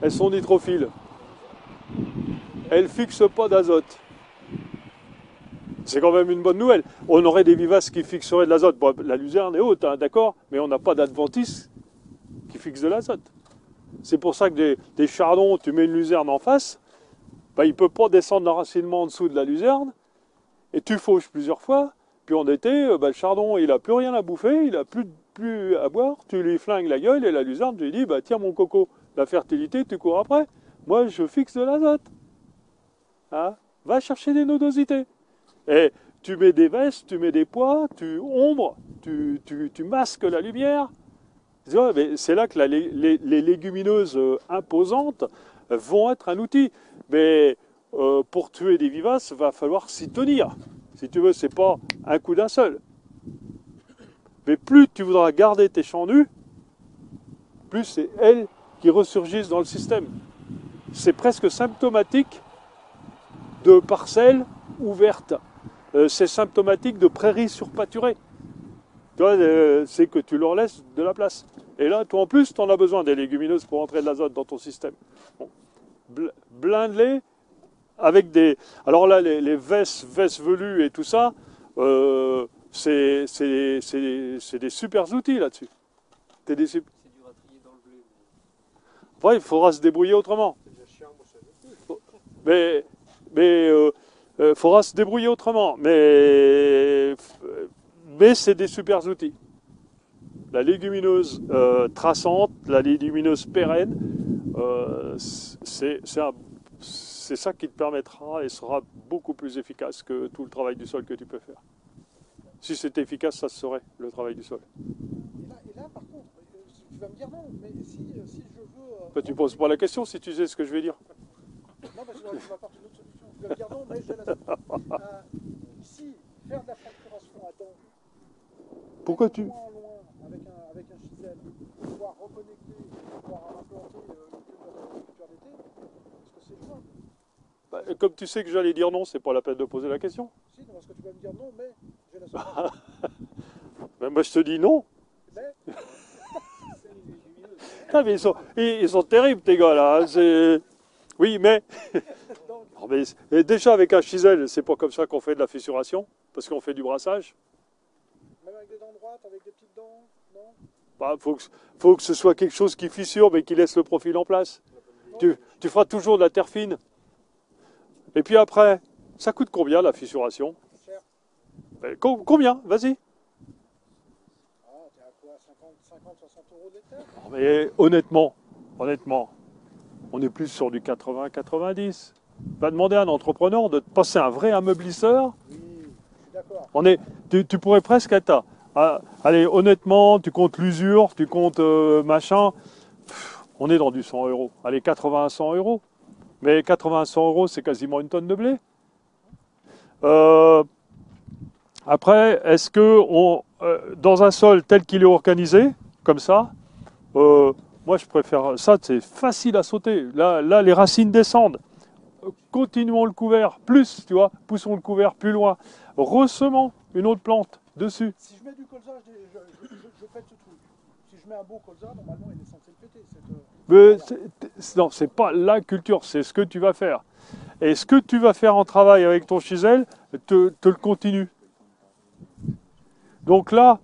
Elles sont nitrophiles. Elles ne fixent pas d'azote. C'est quand même une bonne nouvelle. On aurait des vivaces qui fixeraient de l'azote. La luzerne est haute, hein, d'accord, mais on n'a pas d'adventice qui fixe de l'azote. C'est pour ça que des, des, chardons, tu mets une luzerne en face, bah, il ne peut pas descendre l'enracinement en dessous de la luzerne, et tu fauches plusieurs fois, puis en été, euh, bah, le chardon, il n'a plus rien à bouffer, il n'a plus, plus à boire, tu lui flingues la gueule, et la luzerne, tu lui dis, bah, tiens mon coco, la fertilité, tu cours après. Moi, je fixe de l'azote. Hein? Va chercher des nodosités. Et tu mets des vestes, tu mets des poids, tu ombres, tu, tu, tu masques la lumière. C'est là que les, légumineuses euh, imposantes vont être un outil. Mais euh, pour tuer des vivaces, va falloir s'y tenir. Si tu veux, c'est pas un coup d'un seul. Mais plus tu voudras garder tes champs nus, plus c'est elles qui ressurgissent dans le système. C'est presque symptomatique de parcelles ouvertes. Euh, c'est symptomatique de prairies surpâturées. Euh, c'est que tu leur laisses de la place. Et là, toi en plus, tu en as besoin des légumineuses pour entrer de l'azote dans ton système. Blinde-les avec des. Alors là, les, les vestes, vestes velues et tout ça, euh, c'est des super outils là-dessus. C'est des super... Ouais, il faudra se débrouiller autrement. Mais mais euh, euh, faudra se débrouiller autrement. Mais, mais c'est des super outils. La légumineuse euh, traçante, la légumineuse pérenne, euh, c'est ça qui te permettra et sera beaucoup plus efficace que tout le travail du sol que tu peux faire. Si c'était efficace, ça serait le travail du sol. Et là, et là par contre, tu vas me dire non, mais si, si je veux. Bah, tu poses pas la question si tu sais ce que je vais dire. Non, parce que tu m'apportes une autre solution. Tu vas me dire non, mais j'ai la solution. Euh, ici, faire de la fracturation à dents. Pourquoi tu. Loin, loin, avec un, avec un chisel, pouvoir reconnecter, pouvoir implanter euh, une culture d'été, est-ce que c'est jouable bah, Comme tu sais que j'allais dire non, c'est pas la peine de poser la question. Si, non, parce que tu vas me dire non, mais j'ai la solution. ben, moi je te dis non. mais. Ah, mais ils, sont, ils, ils sont terribles tes gars là. hein, Oui, mais... Non, mais et déjà avec un chisel, c'est pas comme ça qu'on fait de la fissuration, parce qu'on fait du brassage. Même avec des dents droites, avec des petites dents, non? Bah, faut, que, faut que ce soit quelque chose qui fissure, mais qui laisse le profil en place. Tu, tu feras toujours de la terre fine. Et puis après, ça coûte combien la fissuration Cher. Ben, co- Combien? Vas-y. Ah, t'es à quoi? 50, 50 60 euros Mais honnêtement, honnêtement, on est plus sur du 80-90. Va demander à un entrepreneur de te passer un vrai ameublisseur. Oui, je suis d'accord. On est, tu, tu pourrais presque être à, à- allez, honnêtement, tu comptes l'usure, tu comptes euh, machin, pff, on est dans du 100 euros. Allez, 80 à 100 euros. Mais 80 à 100 euros, c'est quasiment une tonne de blé. Euh, après, est-ce que on, euh, dans un sol tel qu'il est organisé, comme ça, euh, moi je préfère ça, c'est facile à sauter. Là, là, les racines descendent. Continuons le couvert, plus, tu vois, poussons le couvert plus loin. Ressemons une autre plante dessus. Si je mets du colza, je, pète ce truc. Si je mets un beau colza, normalement il est censé le péter. Mais non, c'est pas la culture, c'est ce que tu vas faire. Et ce que tu vas faire en travail avec ton chisel, te, te le continue. Donc là,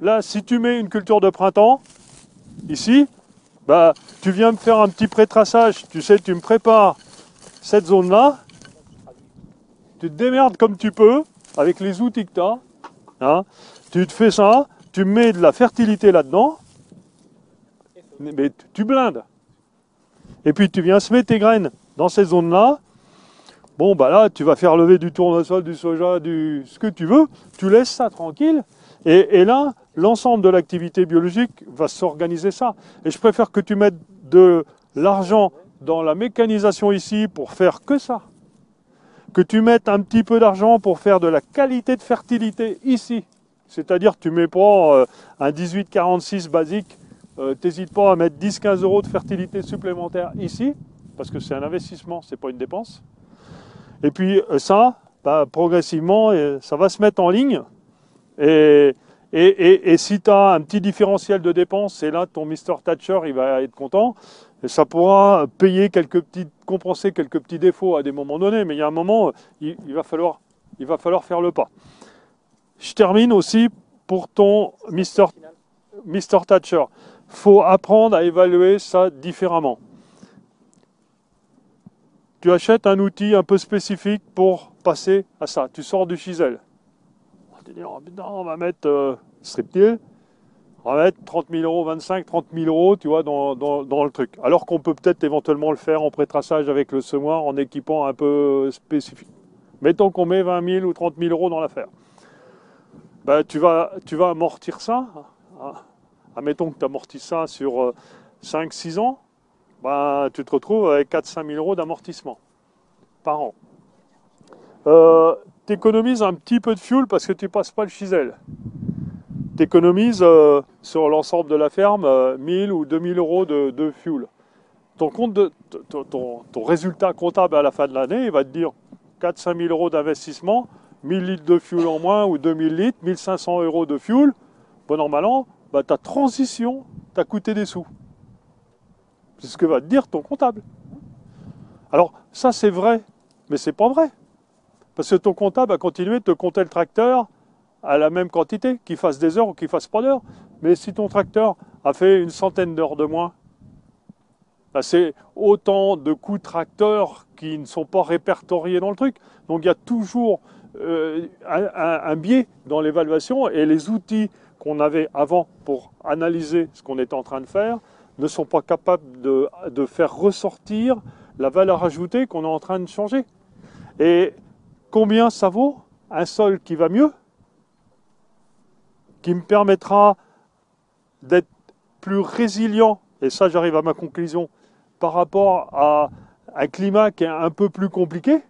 là, si tu mets une culture de printemps, ici, bah, tu viens me faire un petit pré-traçage. Tu sais, tu me prépares cette zone-là. Tu te démerdes comme tu peux, avec les outils que tu as. hein. Tu te fais ça, tu mets de la fertilité là-dedans, mais tu- blindes. Et puis tu viens semer tes graines dans ces zones-là. Bon, bah là, tu vas faire lever du tournesol, du soja, du ce que tu veux. Tu laisses ça tranquille. Et, là, l'ensemble de l'activité biologique va s'organiser ça. Et je préfère que tu mettes de l'argent dans la mécanisation ici pour faire que ça. Que tu mettes un petit peu d'argent pour faire de la qualité de fertilité ici. C'est-à-dire tu mets pas euh, un 1846 basique euh, T'hésites pas à mettre 10-15 euros de fertilité supplémentaire ici, parce que c'est un investissement, c'est pas une dépense. Et puis euh, ça, bah, progressivement, euh, ça va se mettre en ligne. Et, Et, et- et si tu as un petit différentiel de dépenses, c'est là ton Mr. Thatcher, il va être content. Et ça pourra payer quelques petits, compenser quelques petits défauts à des moments donnés. Mais il y a un moment, il, il va, falloir, il va falloir faire le pas. Je termine aussi pour ton Mr. Mr. Thatcher. Faut apprendre à évaluer ça différemment. Tu achètes un outil un peu spécifique pour passer à ça. Tu sors du chisel. On va oh, putain, on va mettre euh, striptease, on va mettre 30 000 euros, 25, 30 000 euros, tu dans, le truc. Alors qu'on peut peut-être éventuellement le faire en pré-traçage avec le semoir, en équipant un peu spécifique. Mettons qu'on met 20 000 ou 30 000 euros dans l'affaire. Ben, tu, vas, amortir ça. hein. Admettons que tu amortis ça sur 5-6 ans, ben, tu te retrouves avec 4-5 000 euros d'amortissement par an. Euh, tu économises un petit peu de fuel parce que tu passes pas le chisel. Tu économises sur l'ensemble de la ferme euh, 1000 ou 2000 euros de, de fuel. Ton, résultat comptable à la fin de l'année, il va te dire 4-5 000 euros d'investissement, 1000 litres de fuel en moins ou 2000 litres, 1500 euros de fuel. Bon an, bah, ta transition t'a coûté des sous. C'est ce que va te dire ton comptable. Alors, ça c'est vrai, mais c'est pas vrai. Parce que ton comptable a continué de te compter le tracteur à la même quantité, qu'il fasse des heures ou qu'il fasse pas d'heures. Mais si ton tracteur a fait une centaine d'heures de moins, bah, c'est autant de coûts tracteurs qui ne sont pas répertoriés dans le truc. Donc il y a toujours euh, un, biais dans l'évaluation et les outils qu'on avait avant pour analyser ce qu'on était en train de faire ne sont pas capables de, de faire ressortir la valeur ajoutée qu'on est en train de changer. Et combien ça vaut un sol qui va mieux, qui me permettra d'être plus résilient, et ça j'arrive à ma conclusion, par rapport à un climat qui est un peu plus compliqué,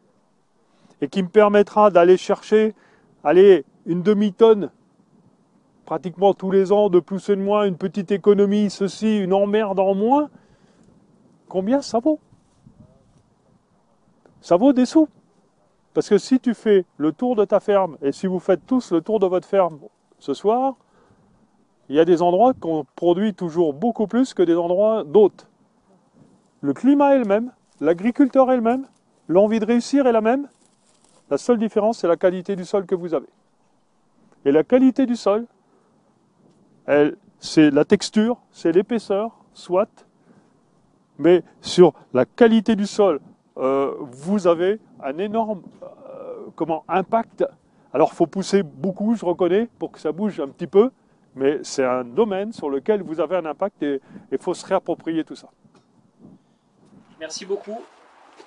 et qui me permettra d'aller chercher allez, une demi-tonne pratiquement tous les ans, de plus et de moins, une petite économie, ceci, une emmerde en moins, combien ça vaut? Ça vaut des sous. Parce que si tu fais le tour de ta ferme, et si vous faites tous le tour de votre ferme ce soir, il y a des endroits qu'on produit toujours beaucoup plus que des endroits d'autres. Le climat est le même, l'agriculteur est le même, l'envie de réussir est la même. La seule différence, c'est la qualité du sol que vous avez. Et la qualité du sol, c'est la texture, c'est l'épaisseur, soit. Mais sur la qualité du sol, euh, vous avez un énorme euh, comment, impact. Alors, il faut pousser beaucoup, je reconnais, pour que ça bouge un petit peu. Mais c'est un domaine sur lequel vous avez un impact et il faut se réapproprier tout ça. Merci beaucoup.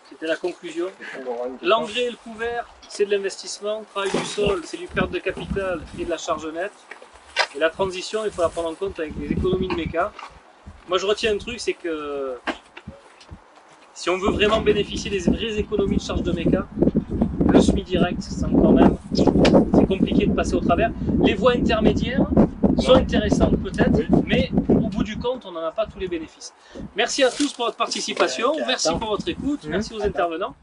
C'était la conclusion. L'engrais et le couvert, c'est de l'investissement. Le travail du sol, c'est du perte de capital et de la charge nette. Et la transition, il faut la prendre en compte avec les économies de méca. Moi, je retiens un truc, c'est que si on veut vraiment bénéficier des vraies économies de charge de méca, le semi-direct, c'est quand même c'est compliqué de passer au travers. Les voies intermédiaires sont intéressantes peut-être, mais au bout du compte, on n'en a pas tous les bénéfices. Merci à tous pour votre participation, merci pour votre écoute, merci aux intervenants.